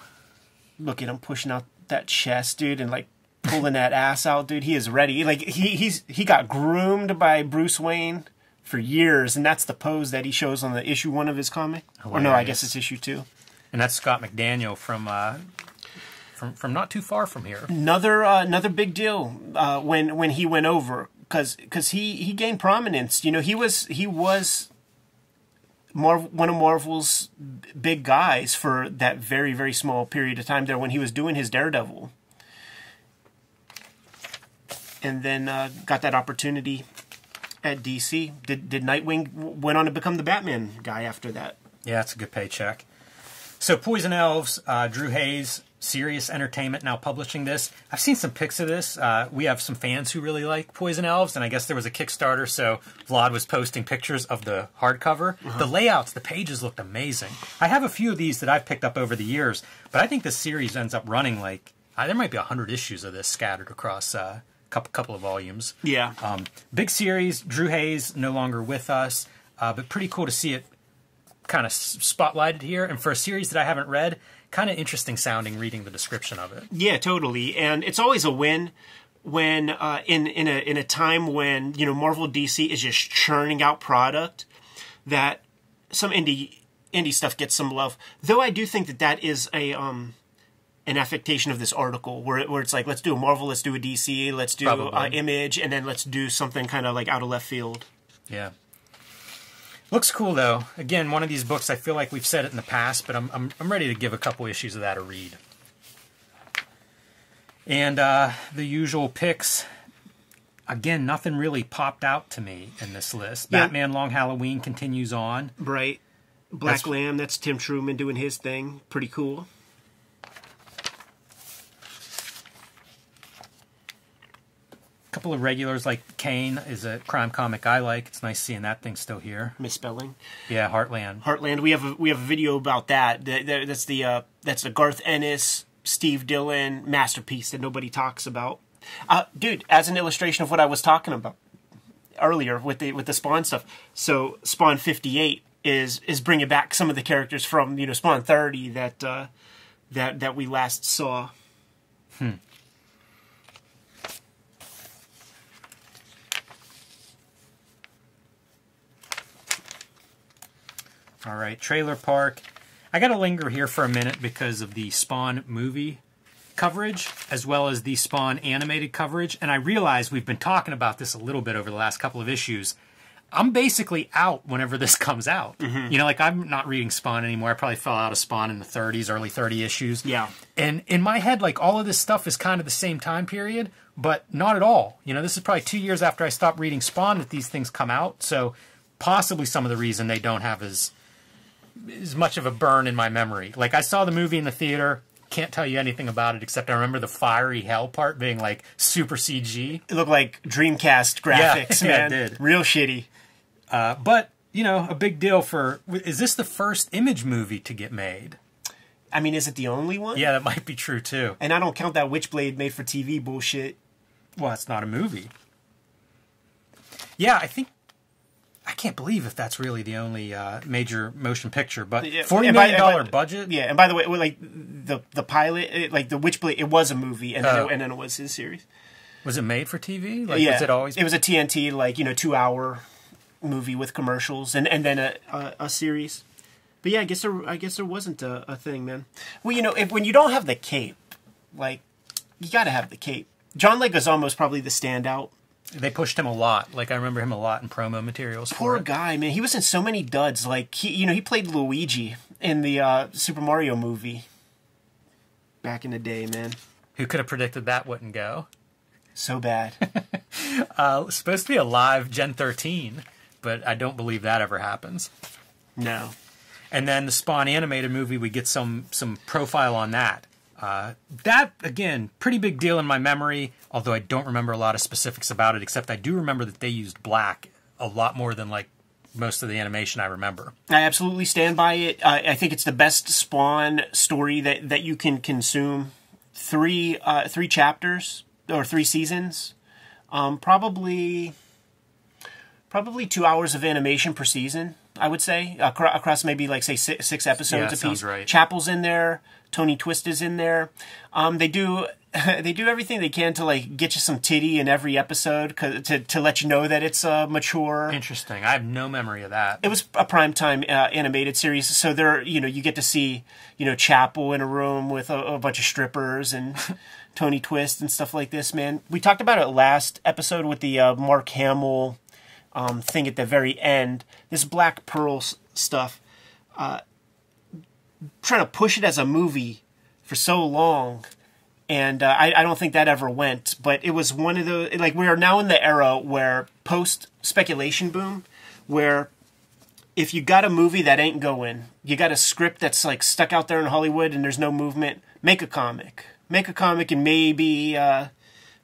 Speaker 2: Look at him pushing out that chest, dude, and like pulling that ass out, dude. He is ready. Like he he's he got groomed by Bruce Wayne for years, and that's the pose that he shows on the issue one of his comic. Or no, I guess it's issue two.
Speaker 1: And that's Scott McDaniel from uh, from from not too far from here.
Speaker 2: Another uh, another big deal uh, when when he went over because because he he gained prominence. You know, he was he was. Mar- one of Marvel's big guys for that very very small period of time there when he was doing his Daredevil, and then uh, got that opportunity at DC. Did did Nightwing went on to become the Batman guy after that?
Speaker 1: Yeah, it's a good paycheck. So Poison Elves, uh, Drew Hayes, Sirius Entertainment now publishing this. I've seen some pics of this. Uh, we have some fans who really like Poison Elves, and I guess there was a Kickstarter, so Vlad was posting pictures of the hardcover. The layouts, the pages looked amazing. I have a few of these that I've picked up over the years, but I think this series ends up running like uh, there might be hundred issues of this scattered across uh, couple couple of volumes.
Speaker 2: Yeah,
Speaker 1: Um, big series. Drew Hayes no longer with us, uh, but pretty cool to see it kind of spotlighted here. And for a series that I haven't read, kind of interesting sounding reading the description of it.
Speaker 2: Yeah, totally. And it's always a win when uh, in in a in a time when you know Marvel DC is just churning out product that some indie indie stuff gets some love. Though I do think that that is a um an affectation of this article where it, where it's like let's do a Marvel, let's do a DC, let's do uh, Image, and then let's do something kind of like out of left field.
Speaker 1: Yeah. Looks cool though. Again, one of these books. I feel like we've said it in the past, but I'm I'm, I'm ready to give a couple issues of that a read. And uh, the usual picks. Again, nothing really popped out to me in this list.
Speaker 2: Yeah.
Speaker 1: Batman Long Halloween continues on.
Speaker 2: Right. Black
Speaker 1: That's-
Speaker 2: Lamb, that's Tim Truman doing his thing. Pretty cool.
Speaker 1: Couple of regulars like Kane is a crime comic I like. It's nice seeing that thing still here.
Speaker 2: Misspelling.
Speaker 1: Yeah, Heartland.
Speaker 2: Heartland. We have a, we have a video about that. That- that- That's the uh, that's the Garth Ennis, Steve Dillon masterpiece that nobody talks about. Uh, dude, as an illustration of what I was talking about earlier with the with the Spawn stuff. So Spawn fifty eight is is bringing back some of the characters from you know Spawn thirty that uh, that that we last saw.
Speaker 1: All right, Trailer Park. I got to linger here for a minute because of the Spawn movie coverage as well as the Spawn animated coverage. And I realize we've been talking about this a little bit over the last couple of issues. I'm basically out whenever this comes out. Mm-hmm. You know, like I'm not reading Spawn anymore. I probably fell out of Spawn in the 30s, early 30 issues.
Speaker 2: Yeah.
Speaker 1: And in my head, like all of this stuff is kind of the same time period, but not at all. You know, this is probably two years after I stopped reading Spawn that these things come out. So possibly some of the reason they don't have as as much of a burn in my memory. Like I saw the movie in the theater, can't tell you anything about it except I remember the fiery hell part being like super CG.
Speaker 2: It looked like Dreamcast graphics,
Speaker 1: Yeah, it
Speaker 2: man.
Speaker 1: did.
Speaker 2: Real shitty.
Speaker 1: Uh, but you know, a big deal for is this the first image movie to get made?
Speaker 2: I mean, is it the only one?
Speaker 1: Yeah, that might be true too.
Speaker 2: And I don't count that Witchblade made for TV bullshit.
Speaker 1: Well, it's not a movie. Yeah, I think I can't believe if that's really the only uh, major motion picture. But forty
Speaker 2: by-
Speaker 1: million
Speaker 2: by-
Speaker 1: budget.
Speaker 2: Yeah, and by the way, like the the pilot, it, like the Witchblade, it was a movie, and then,
Speaker 1: Oh.
Speaker 2: it, and then it was his series.
Speaker 1: Was it made for TV? Like,
Speaker 2: yeah,
Speaker 1: was it always?
Speaker 2: It was a TNT like you know two hour movie with commercials and and then a a, a series. But yeah, I guess there I guess there wasn't a, a thing, man. Well, you know, if when you don't have the cape, like you got to have the cape. John Leguizamo's probably the standout.
Speaker 1: They pushed him a lot. Like I remember him a lot in promo materials.
Speaker 2: Poor guy, man. He was in so many duds. Like he, you know, he played Luigi in the uh, Super Mario movie back in the day, man.
Speaker 1: Who could have predicted that wouldn't go?
Speaker 2: So bad.
Speaker 1: Uh, supposed to be a live Gen 13, but I don't believe that ever happens.
Speaker 2: no.
Speaker 1: And then the Spawn animated movie, we get some some profile on that. Uh, that again, pretty big deal in my memory. Although I don't remember a lot of specifics about it, except I do remember that they used black a lot more than like most of the animation I remember.
Speaker 2: I absolutely stand by it. Uh, I think it's the best Spawn story that, that you can consume. Three uh, three chapters or three seasons, um, probably probably two hours of animation per season. I would say across maybe like say six, six episodes
Speaker 1: Yeah,
Speaker 2: a piece.
Speaker 1: right.
Speaker 2: Chapel's in there. Tony Twist is in there. Um, they do they do everything they can to like get you some titty in every episode to to let you know that it's uh, mature
Speaker 1: Interesting. I have no memory of that.
Speaker 2: it was a primetime uh, animated series, so there, you know, you get to see, you know, Chapel in a room with a, a bunch of strippers and Tony Twist and stuff like this. Man, we talked about it last episode with the uh, Mark Hamill um, thing at the very end. This Black Pearl s- stuff, uh, trying to push it as a movie for so long. And uh, I, I don't think that ever went, but it was one of the like we are now in the era where post speculation boom, where if you got a movie that ain't going, you got a script that's like stuck out there in Hollywood and there's no movement, make a comic. Make a comic and maybe uh,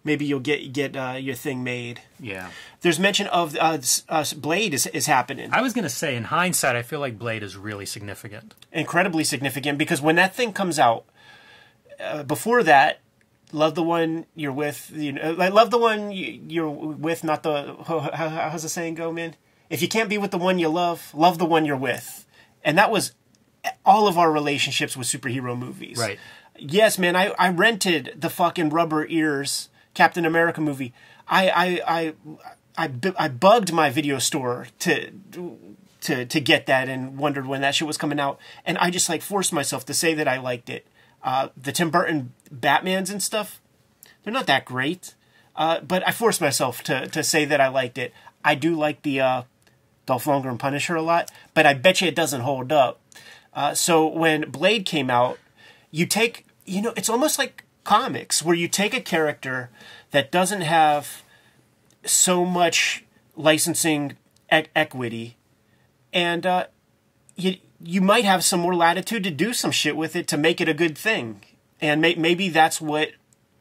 Speaker 2: maybe you'll get get uh, your thing made.
Speaker 1: yeah.
Speaker 2: There's mention of uh, uh, Blade is, is happening.
Speaker 1: I was gonna say, in hindsight, I feel like Blade is really significant.
Speaker 2: Incredibly significant because when that thing comes out, uh, before that, love the one you're with. You know, like, love the one you, you're with, not the. How, how, how's the saying go, man? If you can't be with the one you love, love the one you're with. And that was all of our relationships with superhero movies.
Speaker 1: Right.
Speaker 2: Yes, man. I, I rented the fucking rubber ears Captain America movie. I I I I, I bugged my video store to to to get that and wondered when that shit was coming out. And I just like forced myself to say that I liked it. Uh, the Tim Burton Batmans and stuff, they're not that great. Uh, but I forced myself to to say that I liked it. I do like the uh, Dolph Lundgren Punisher a lot, but I bet you it doesn't hold up. Uh, so when Blade came out, you take you know it's almost like comics where you take a character that doesn't have so much licensing e- equity and uh, you you might have some more latitude to do some shit with it to make it a good thing. And may- maybe that's what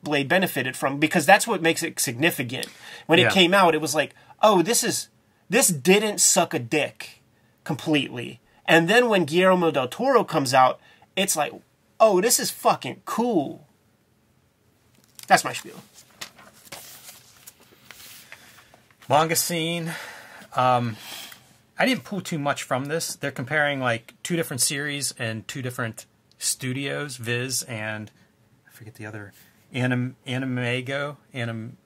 Speaker 2: blade benefited from because that's what makes it significant. When
Speaker 1: Yeah.
Speaker 2: it came out it was like oh this is this didn't suck a dick completely. And then when guillermo del toro comes out it's like oh this is fucking cool that's my spiel
Speaker 1: Manga scene. Um, I didn't pull too much from this. They're comparing like two different series and two different studios, Viz and I forget the other Anim AnimEigo, Anim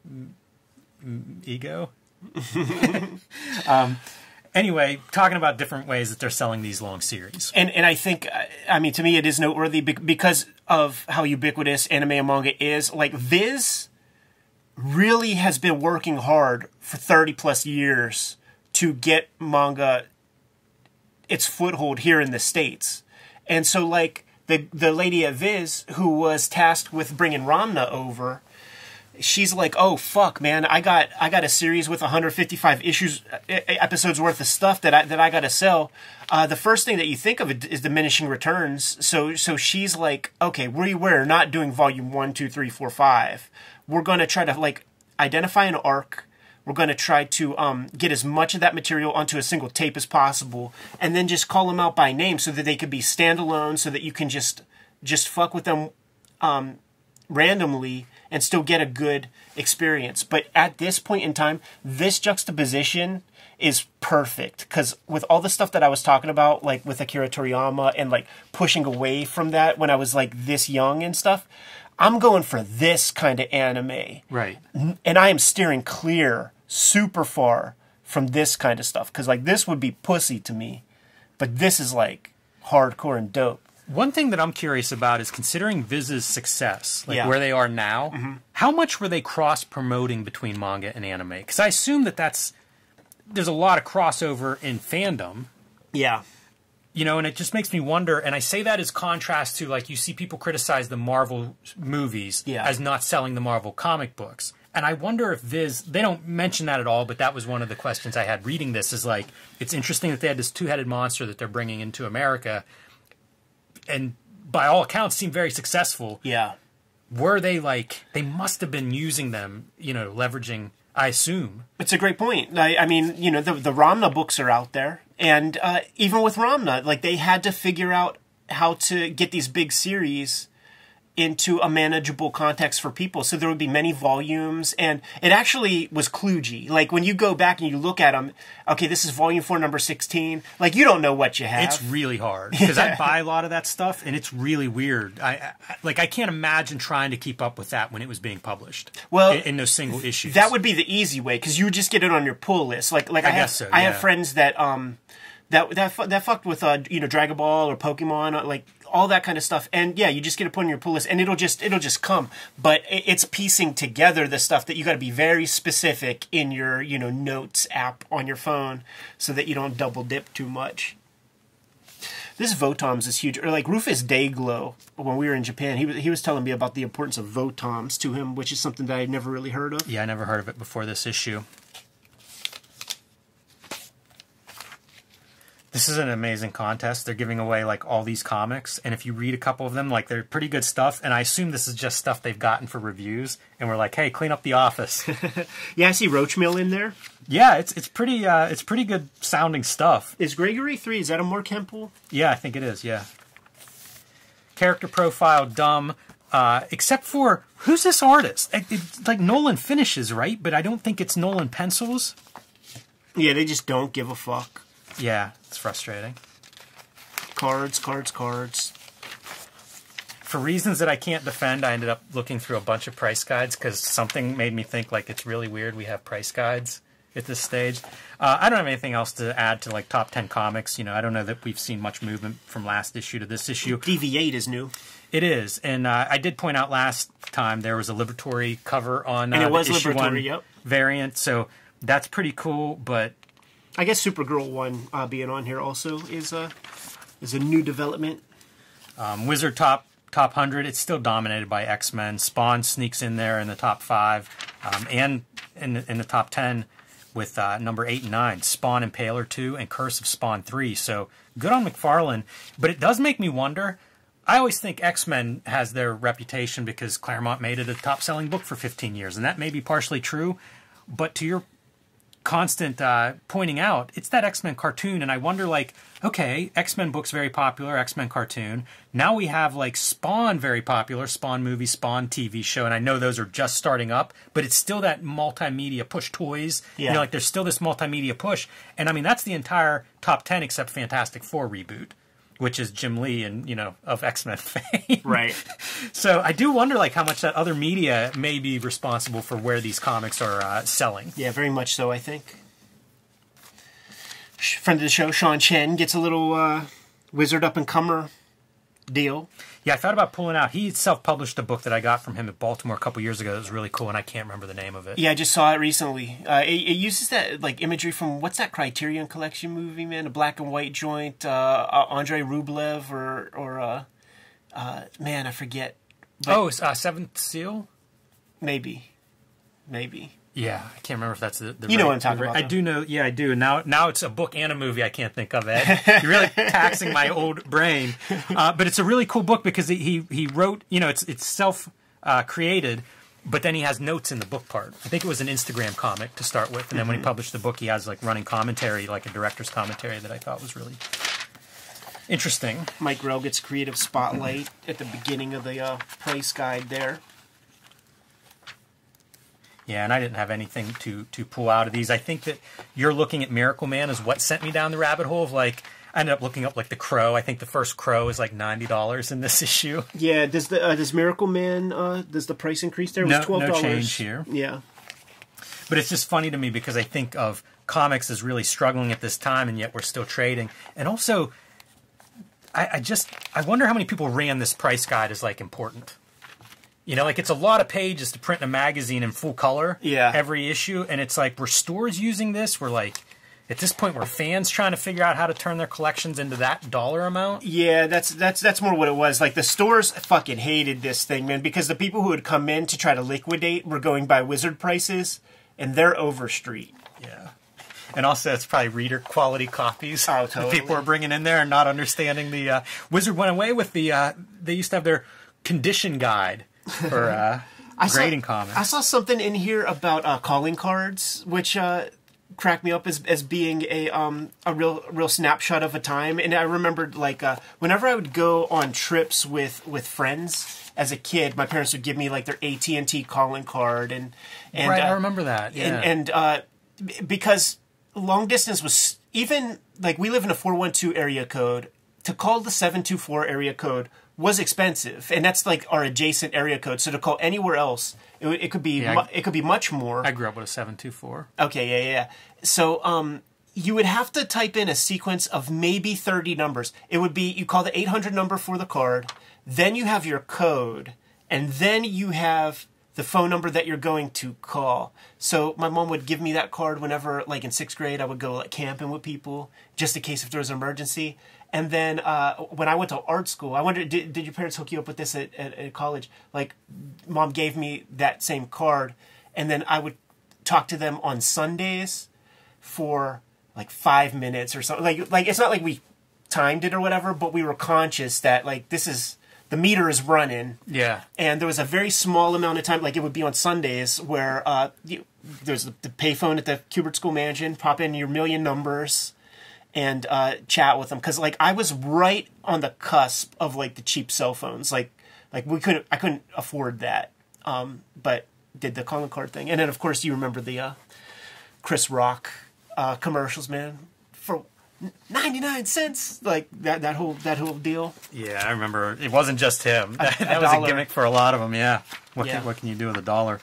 Speaker 1: Ego. um, anyway, talking about different ways that they're selling these long series.
Speaker 2: and and I think I mean to me it is noteworthy because of how ubiquitous anime and manga is. Like Viz really has been working hard for 30 plus years to get manga its foothold here in the states. And so like the the lady at Viz who was tasked with bringing Ranma over she's like, "Oh fuck, man! I got I got a series with 155 issues episodes worth of stuff that I that I got to sell." Uh, the first thing that you think of is diminishing returns. So so she's like, "Okay, we we're not doing volume one, two, three, four, five. We're going to try to like identify an arc." We're going to try to um, get as much of that material onto a single tape as possible, and then just call them out by name so that they could be standalone, so that you can just just fuck with them randomly and still get a good experience. But at this point in time, this juxtaposition is perfect because with all the stuff that I was talking about, like with Akira Toriyama and like pushing away from that when I was like this young and stuff, I'm going for this kind of anime.
Speaker 1: Right.
Speaker 2: And I am steering clear super far from this kind of stuff cuz like this would be pussy to me. But this is like hardcore and dope.
Speaker 1: One thing that I'm curious about is considering Viz's success, like
Speaker 2: Yeah.
Speaker 1: where they are now, mm-hmm. how much were they cross promoting between manga and anime? Because I assume that that's there's a lot of crossover in fandom,
Speaker 2: Yeah.
Speaker 1: you know, and it just makes me wonder. And I say that as contrast to like you see people criticize the Marvel movies
Speaker 2: Yeah.
Speaker 1: as not selling the Marvel comic books. And I wonder if Viz, they don't mention that at all, but that was one of the questions I had reading this is like, it's interesting that they had this two headed monster that they're bringing into America. And by all accounts, seemed very successful.
Speaker 2: Yeah.
Speaker 1: Were they like, they must have been using them, you know, leveraging, I assume.
Speaker 2: It's a great point. I, I mean, you know, the, the Ranma books are out there. And uh, even with Ranma, like they had to figure out how to get these big series into a manageable context for people. So there would be many volumes, and it actually was kludgy. Like when you go back and you look at them, okay, this is volume four, number sixteen. Like you don't know what you have.
Speaker 1: It's really hard because I buy a lot of that stuff, and it's really weird. I, I like I can't imagine trying to keep up with that when it was being published.
Speaker 2: Well,
Speaker 1: in, in those single issues,
Speaker 2: That would be the easy way because you would just get it on your pull list. Like like I,
Speaker 1: I
Speaker 2: have
Speaker 1: guess so,
Speaker 2: I have friends that um that that that fucked with uh you know Dragon Ball or Pokemon uh, like all that kind of stuff. And yeah, you just get to put on your pull list and it'll just it'll just come. But it's piecing together the stuff that you got to be very specific in your you know notes app on your phone so that you don't double dip too much. This Votoms is huge. Or like Rufus Dayglo, when we were in Japan, he was he was telling me about the importance of Votoms to him, which is something that I'd never really heard of.
Speaker 1: Yeah, I never heard of it before this issue. This is an amazing contest. They're giving away like all these comics, and if you read a couple of them, like they're pretty good stuff. And I assume this is just stuff they've gotten for reviews. And we're like, hey, clean up the office.
Speaker 2: Yeah, I see Roachmill in there.
Speaker 1: yeah, it's it's pretty uh, it's pretty good sounding stuff.
Speaker 2: Is Gregory three? Is that a Marc Hempel?
Speaker 1: Yeah, I think it is. Yeah. Character profile dumb, uh, except for who's this artist? It- It's like Nowlan finishes right, but I don't think it's Nowlan pencils.
Speaker 2: Yeah, they just don't give a fuck.
Speaker 1: Yeah, it's frustrating.
Speaker 2: Cards, cards, cards.
Speaker 1: For reasons that I can't defend, I ended up looking through a bunch of price guides because something made me think like it's really weird we have price guides at this stage. Uh, I don't have anything else to add to like top ten comics. You know, I don't know that we've seen much movement from last issue to this issue.
Speaker 2: DV8 is new,
Speaker 1: It is, and uh, I did point out last time there was a Liberatory cover on uh,
Speaker 2: And it
Speaker 1: the
Speaker 2: was
Speaker 1: issue one
Speaker 2: yep.
Speaker 1: variant, so that's pretty cool. But
Speaker 2: I guess Supergirl one uh, being on here also is a is a new development.
Speaker 1: um, Wizard top top hundred, it's still dominated by X Men. Spawn sneaks in there in the top five, um, and in the, in the top ten with uh, number eight and nine, Spawn Impaler two and Curse of Spawn three. So good on McFarlane, but it does make me wonder. I always think X Men has their reputation because Claremont made it a top selling book for 15 years, and that may be partially true. But to your constant uh, pointing out, it's that X Men cartoon, and I wonder, like, okay, X Men books very popular, X Men cartoon. Now we have like Spawn very popular, Spawn movie, Spawn TV show, and I know those are just starting up, but it's still that multimedia push toys.
Speaker 2: Yeah.
Speaker 1: You know, like there's still this multimedia push, and I mean that's the entire top ten except Fantastic Four reboot. Which is Jim Lee and you know of X Men fame,
Speaker 2: Right.
Speaker 1: So I do wonder like how much that other media may be responsible for where these comics are uh, selling.
Speaker 2: Yeah, very much so. I think. Friend of the show, Sean Chen gets a little uh, wizard up and comer deal.
Speaker 1: Yeah, I thought about pulling out. He self-published a book that I got from him at Baltimore a couple years ago. That was really cool, and I can't remember the name of it.
Speaker 2: Yeah, I just saw it recently. Uh, it, it uses that like imagery from what's that Criterion Collection movie, man? A black and white joint. Uh, uh, Andrei Rublev or or uh, uh, man, I forget. But
Speaker 1: oh, uh, Seventh Seal.
Speaker 2: maybe, maybe.
Speaker 1: Yeah, I can't remember if that's the. the
Speaker 2: You know what I'm talking
Speaker 1: right-
Speaker 2: about,
Speaker 1: I do know. Yeah, I do. Now, now it's a book and a movie. I can't think of it. You're really taxing my old brain. Uh, but it's a really cool book because he he, wrote. You know, it's it's self uh, created. But then he has notes in the book part. I think it was an Instagram comic to start with, and then when
Speaker 2: Mm-hmm.
Speaker 1: he published the book, he has like running commentary, like a director's commentary that I thought was really interesting.
Speaker 2: Mike Grell gets creative spotlight at the beginning of the uh, price guide there.
Speaker 1: Yeah, and I didn't have anything to to pull out of these. I think that you're looking at Miracle Man is what sent me down the rabbit hole of like I ended up looking up like the Crow. I think the first Crow is like ninety dollars in this issue.
Speaker 2: Yeah. Does the uh, does Miracle Man? Uh, does the price increase there? It
Speaker 1: No-
Speaker 2: was twelve
Speaker 1: no
Speaker 2: dollars
Speaker 1: change here.
Speaker 2: Yeah.
Speaker 1: But it's just funny to me because I think of comics as really struggling at this time, and yet we're still trading. And also, I, I just I wonder how many people ran this price guide as like important. You know, like it's a lot of pages to print in a magazine in full color.
Speaker 2: Yeah.
Speaker 1: Every issue, and it's like were stores using this? We're like. At this point, were fans trying to figure out how to turn their collections into that dollar amount?
Speaker 2: Yeah, that's that's that's more what it was. Like the stores fucking hated this thing, man, because the people who would come in to try to liquidate were going by wizard prices, and they're overstreet.
Speaker 1: Yeah. And also, it's probably reader quality copies.
Speaker 2: Oh,
Speaker 1: that
Speaker 2: totally.
Speaker 1: People are bringing in there and not understanding the uh, Wizard went away with the. Uh, they used to have their condition guide for uh,
Speaker 2: I saw-
Speaker 1: grading comics.
Speaker 2: I saw something in here about uh, calling cards, which uh, cracked me up as, as being a um, a real real snapshot of a time. And I remembered like uh, whenever I would go on trips with with friends as a kid, my parents would give me like their AT and T calling card, and and
Speaker 1: right, I
Speaker 2: uh,
Speaker 1: remember that. Yeah.
Speaker 2: and, and uh, because long distance was even like we live in a 412 area code to call the 724 area code was expensive and that's like our adjacent area code. So to call anywhere else it, it could be
Speaker 1: Yeah, I-
Speaker 2: it could be much more.
Speaker 1: I grew up with a seven two four.
Speaker 2: okay yeah yeah yeah. so um you would have to type in a sequence of maybe 30 numbers. It would be you call the 800 number for the card then you have your code and then you have the phone number that you're going to call. So my mom would give me that card whenever like in sixth grade i would go like camping with people just in case if there was an emergency and then uh, when i went to art school i wonder did, did your parents hook you up with this at, at, at college like mom gave me that same card and then i would talk to them on sundays for like five minutes or something. Like like it's not like we timed it or whatever, but we were conscious that like this is the meter is running.
Speaker 1: Yeah.
Speaker 2: And there was a very small amount of time, like it would be on Sundays, where uh, you, there's the, the payphone at the Kubert School Mansion. Pop in your million numbers and uh, chat with them because like I was right on the cusp of like the cheap cell phones. Like like we couldn't I couldn't afford that, um, but did the calling card thing. And then of course you remember the uh, Chris Rock uh, commercials, man, for ninety nine cents. Like that that whole that whole deal.
Speaker 1: Yeah, I remember. It wasn't just him. that was a gimmick for a lot of them. Yeah. What
Speaker 2: Yeah.
Speaker 1: Can, what can you do with a dollar?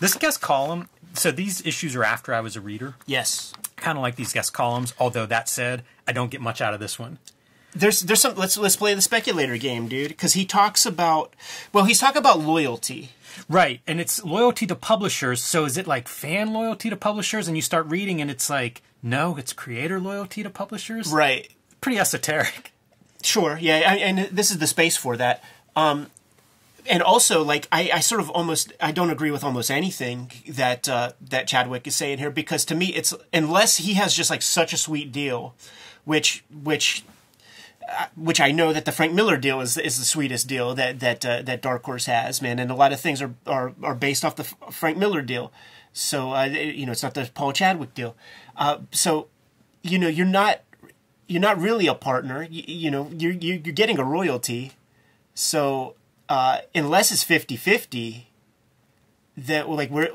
Speaker 1: This guest column. So these issues are after I was a reader.
Speaker 2: Yes.
Speaker 1: Kind of like these guest columns. Although that said, I don't get much out of this one.
Speaker 2: There's there's some let's let's play the speculator game, dude, because he talks about well he's talking about loyalty.
Speaker 1: Right, and it's loyalty to publishers. So is it like fan loyalty to publishers? And you start reading, and it's like, no, it's creator loyalty to publishers.
Speaker 2: Right.
Speaker 1: Pretty esoteric.
Speaker 2: Sure. Yeah. I, and this is the space for that. Um, and also, like, I, I sort of almost I don't agree with almost anything that uh, that Chadwick is saying here because to me it's unless he has just like such a sweet deal, which which. uh, Which I know that the Frank Miller deal is is the sweetest deal that that uh, that Dark Horse has, man, and a lot of things are are, are based off the Frank Miller deal. So uh, you know, it's not the Paul Chadwick deal. Uh, so you know, you're not you're not really a partner. You, you know, you're you're getting a royalty. So uh, unless it's 50-50, that like we're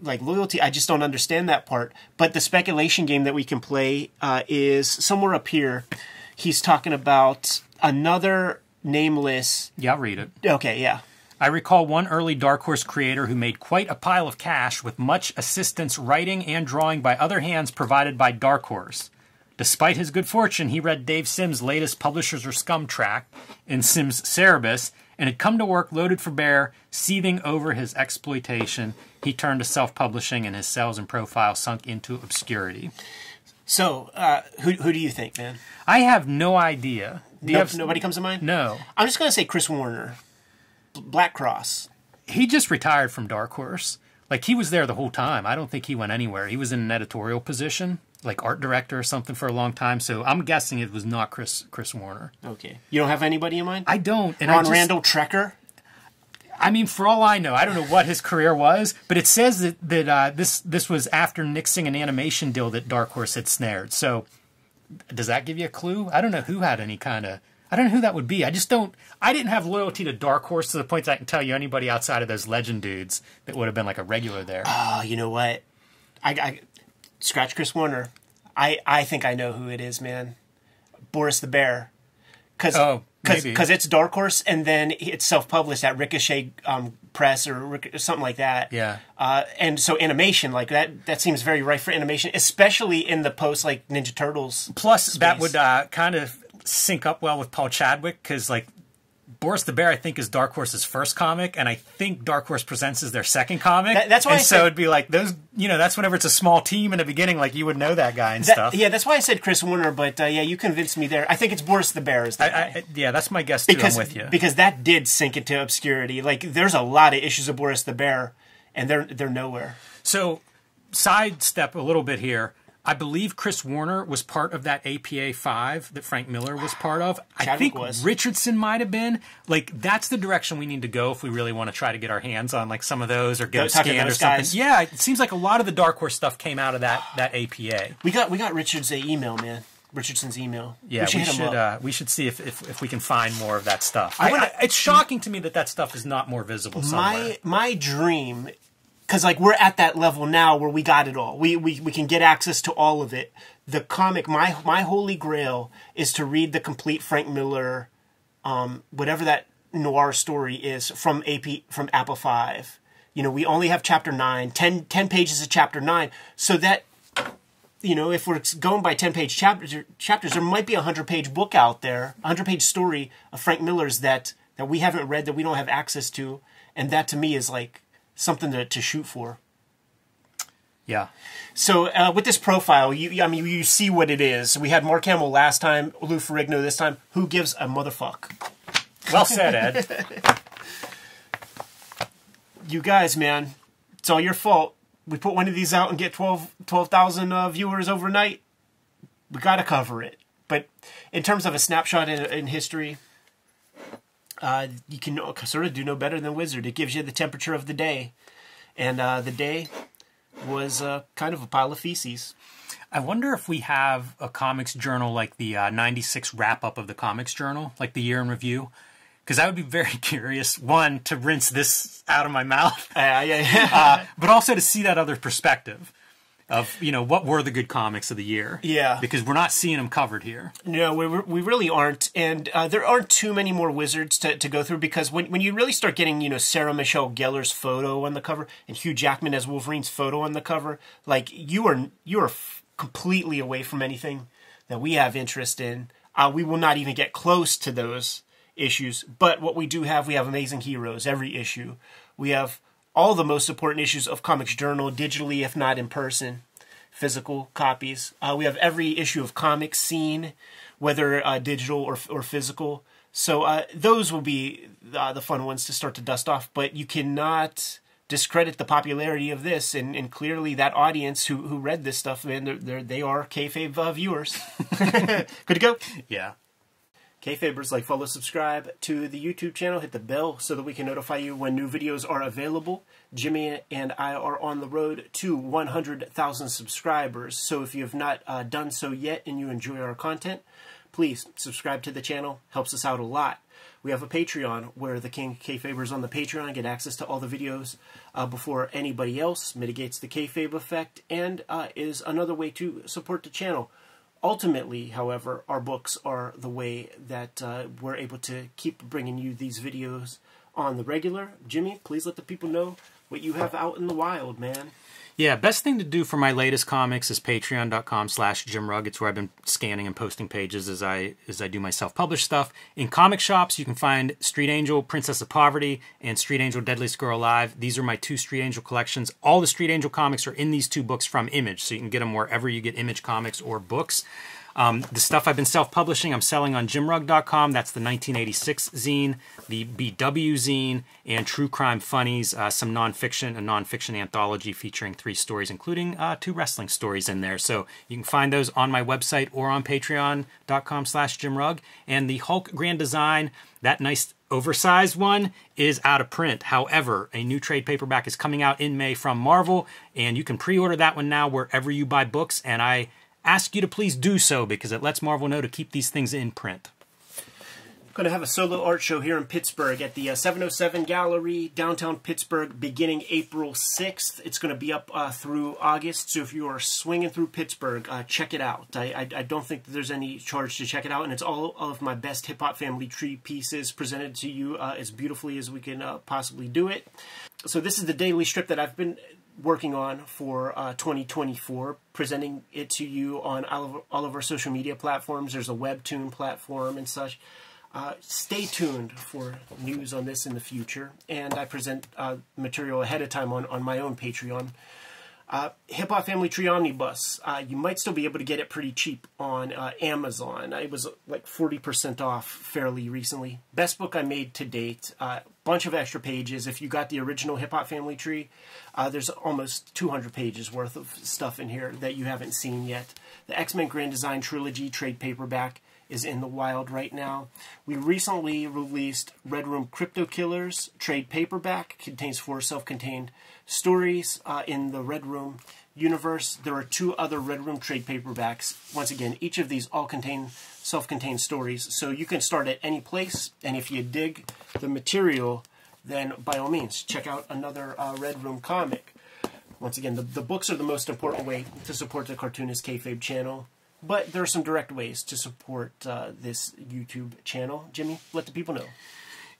Speaker 2: like loyalty, I just don't understand that part. But the speculation game that we can play uh, is somewhere up here. He's talking about another nameless.
Speaker 1: Yeah, I'll read it.
Speaker 2: Okay, yeah.
Speaker 1: I recall one early Dark Horse creator who made quite a pile of cash with much assistance writing and drawing by other hands provided by Dark Horse. Despite his good fortune, he read Dave Sim's latest Publishers or Scum track in Sim's Cerebus and had come to work loaded for bear, seething over his exploitation. He turned to self publishing and his sales and profile sunk into obscurity.
Speaker 2: So uh, who who do you think, man?
Speaker 1: I have no idea. Do you have-
Speaker 2: nobody comes to mind.
Speaker 1: No.
Speaker 2: I'm just gonna say Chris Warner, Black Cross.
Speaker 1: he just retired from Dark Horse. Like he was there the whole time. I don't think he went anywhere. He was in an editorial position, like art director or something for a long time. So I'm guessing it was not Chris Chris Warner.
Speaker 2: Okay, you don't have anybody in mind?
Speaker 1: I don't. And I just-
Speaker 2: Randall Trekker.
Speaker 1: I mean, for all I know, I don't know what his career was, but it says that that uh, this this was after nixing an animation deal that Dark Horse had snared. So does that give you a clue? I don't know who had any kind of. I don't know who that would be. I just don't. I didn't have loyalty to Dark Horse to the point that I can tell you anybody outside of those legend dudes that would have been like a regular there.
Speaker 2: Oh, you know what? I, I scratch Chris Warner. I I think I know who it is, man. Boris the Bear. Cause,
Speaker 1: Oh, maybe.
Speaker 2: because it's Dark Horse, and then it's self-published at Ricochet um, Press or Ric- something like that.
Speaker 1: Yeah.
Speaker 2: Uh, and so animation like that that seems very right for animation, especially in the post like Ninja Turtles.
Speaker 1: Plus, that would uh, kind of sync up well with Paul Chadwick because, like, Boris the Bear, I think, is Dark Horse's first comic, and I think Dark Horse Presents is their second comic.
Speaker 2: That- that's why
Speaker 1: and
Speaker 2: I
Speaker 1: so
Speaker 2: said-
Speaker 1: it'd be like those. You know, that's whenever it's a small team in the beginning, like you would know that guy and
Speaker 2: That-
Speaker 1: stuff.
Speaker 2: Yeah, that's why I said Chris Warner, but uh, yeah, you convinced me there. I think it's Boris the Bear is the
Speaker 1: I. I, yeah, that's my guess too.
Speaker 2: because
Speaker 1: I'm with you.
Speaker 2: because that did sink into obscurity. Like there's a lot of issues of Boris the Bear, and they're they're nowhere.
Speaker 1: So, sidestep a little bit here. I believe Chris Warner was part of that APA five that Frank Miller was part of. I
Speaker 2: Chadwick
Speaker 1: think
Speaker 2: was.
Speaker 1: Richardson might have been. Like that's the direction we need to go if we really want to try to get our hands on like some of those or get
Speaker 2: Those- talking
Speaker 1: scanned or something.
Speaker 2: guys.
Speaker 1: Yeah, it seems like a lot of the Dark Horse stuff came out of that that APA.
Speaker 2: We got we got Richard's email, man. Richardson's email.
Speaker 1: Yeah, we
Speaker 2: hit him
Speaker 1: should uh, we should see if, if if we can find more of that stuff.
Speaker 2: I
Speaker 1: I, I- it's shocking to me that that stuff is not more visible somewhere.
Speaker 2: my my dream because like we're at that level now where we got it all. We, we we can get access to all of it. The comic my my holy grail is to read the complete frank miller um whatever that noir story is from ap from apple 5 you know we only have chapter 9 10, 10 pages of chapter 9 so that you know if we're going by 10 page chapters chapters there might be a 100 page book out there a 100 page story of frank miller's that that we haven't read that we don't have access to. And that to me is like something to, to shoot for.
Speaker 1: Yeah,
Speaker 2: so uh, with this profile you i mean you see what it is. We had mark hamill last time lou ferrigno this time. Who gives a motherfuck?
Speaker 1: Well said, Ed.
Speaker 2: you guys man it's all your fault. We put one of these out and get 12 12,000 uh, viewers overnight. We got to cover it. But in terms of a snapshot in, in history uh, you can sort of do no better than wizard. It gives you the temperature of the day. And uh, the day was uh, kind of a pile of feces.
Speaker 1: I wonder if we have a comics journal like the uh, 96 wrap up of the comics journal, like the year in review. Because I would be very curious, one, to rinse this out of my mouth,
Speaker 2: yeah, yeah.
Speaker 1: uh, but also to see that other perspective of, you know, what were the good comics of the year.
Speaker 2: Yeah.
Speaker 1: Because we're not seeing them covered here.
Speaker 2: No, we, we really aren't, and uh, there aren't too many more wizards to, to go through because when, when you really start getting you know Sarah Michelle Gellar's photo on the cover and Hugh Jackman as Wolverine's photo on the cover, like you are you are f- completely away from anything that we have interest in. Uh, we will not even get close to those issues. But what we do have, we have amazing heroes every issue. We have all the most important issues of Comics Journal digitally, if not in person physical copies. Uh, we have every issue of Comics Scene, whether uh, digital or, or physical. So uh, those will be uh, the fun ones to start to dust off. But you cannot discredit the popularity of this, and, and clearly that audience who, who read this stuff, man, they're, they're, they are kayfabe uh, viewers. Good to go.
Speaker 1: Yeah.
Speaker 2: Kayfabers, like, follow, subscribe to the YouTube channel, hit the bell so that we can notify you when new videos are available. Jimmy and I are on the road to 100,000 subscribers, so if you have not uh, done so yet and you enjoy our content, please subscribe to the channel. Helps us out a lot. We have a Patreon where the King Kayfabers on the Patreon get access to all the videos uh, before anybody else, mitigates the kayfabe effect, and uh, is another way to support the channel. Ultimately, however, our books are the way that uh, we're able to keep bringing you these videos on the regular. Jimmy, please let the people know what you have out in the wild, man.
Speaker 1: Yeah, best thing to do for my latest comics is patreon.com slash jimrugg. It's where I've been scanning and posting pages as I as I do my self-published stuff. In comic shops, you can find Street Angel, Princess of Poverty, and Street Angel, Deadliest Girl Alive. These are my two Street Angel collections. All the Street Angel comics are in these two books from Image, so you can get them wherever you get Image comics or books. Um, the stuff I've been self-publishing, I'm selling on jimrugg.com. That's the 1986 zine, the BW zine, and True Crime Funnies, uh, some nonfiction, a nonfiction anthology featuring three stories, including uh, two wrestling stories in there. So you can find those on my website or on patreon.com slash jimrugg. And the Hulk Grand Design, that nice oversized one, is out of print. However, a new trade paperback is coming out in May from Marvel, and you can pre-order that one now wherever you buy books. And I ask you to please do so because it lets Marvel know to keep these things in print.
Speaker 2: I'm Going to have a solo art show here in Pittsburgh at the uh, 707 Gallery, downtown Pittsburgh, beginning April 6th. It's going to be up uh, through August, so if you are swinging through Pittsburgh, uh, check it out. I, I, I, don't think there's any charge to check it out, and it's all of my best hip hop family tree pieces presented to you uh, as beautifully as we can uh, possibly do it. So this is the daily strip that I've been working on for uh, 2024, presenting it to you on all of, all of our social media platforms. There's a Webtoon platform and such. Uh, stay tuned for news on this in the future, and I present uh, material ahead of time on, on my own Patreon. Uh, Hip Hop Family Tree Omnibus. Uh, you might still be able to get it pretty cheap on uh, Amazon. It was like 40% off fairly recently. Best book I made to date. Uh, bunch of extra pages. If you got the original Hip Hop Family Tree, uh, there's almost 200 pages worth of stuff in here that you haven't seen yet. The X Men Grand Design Trilogy trade paperback is in the wild right now. We recently released Red Room Crypto Killers trade paperback. Contains four self-contained stories uh, in the Red Room universe. There are two other Red Room trade paperbacks. Once again, each of these all contain self-contained stories, so you can start at any place. And if you dig the material, then by all means, check out another uh, Red Room comic. Once again, the, the books are the most important way to support the Cartoonist Kayfabe channel. But there are some direct ways to support uh, this YouTube channel. Jimmy, let the people know.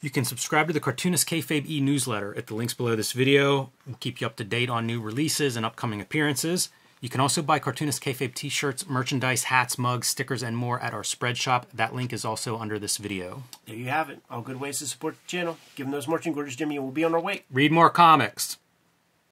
Speaker 1: You can subscribe to the Cartoonist Kayfabe e-newsletter at the links below this video. We'll keep you up to date on new releases and upcoming appearances. You can also buy Cartoonist Kayfabe t-shirts, merchandise, hats, mugs, stickers, and more at our spread shop. That link is also under this video.
Speaker 2: There you have it. All good ways to support the channel. Give them those marching orders, Jimmy, and we'll be on our way.
Speaker 1: Read more comics.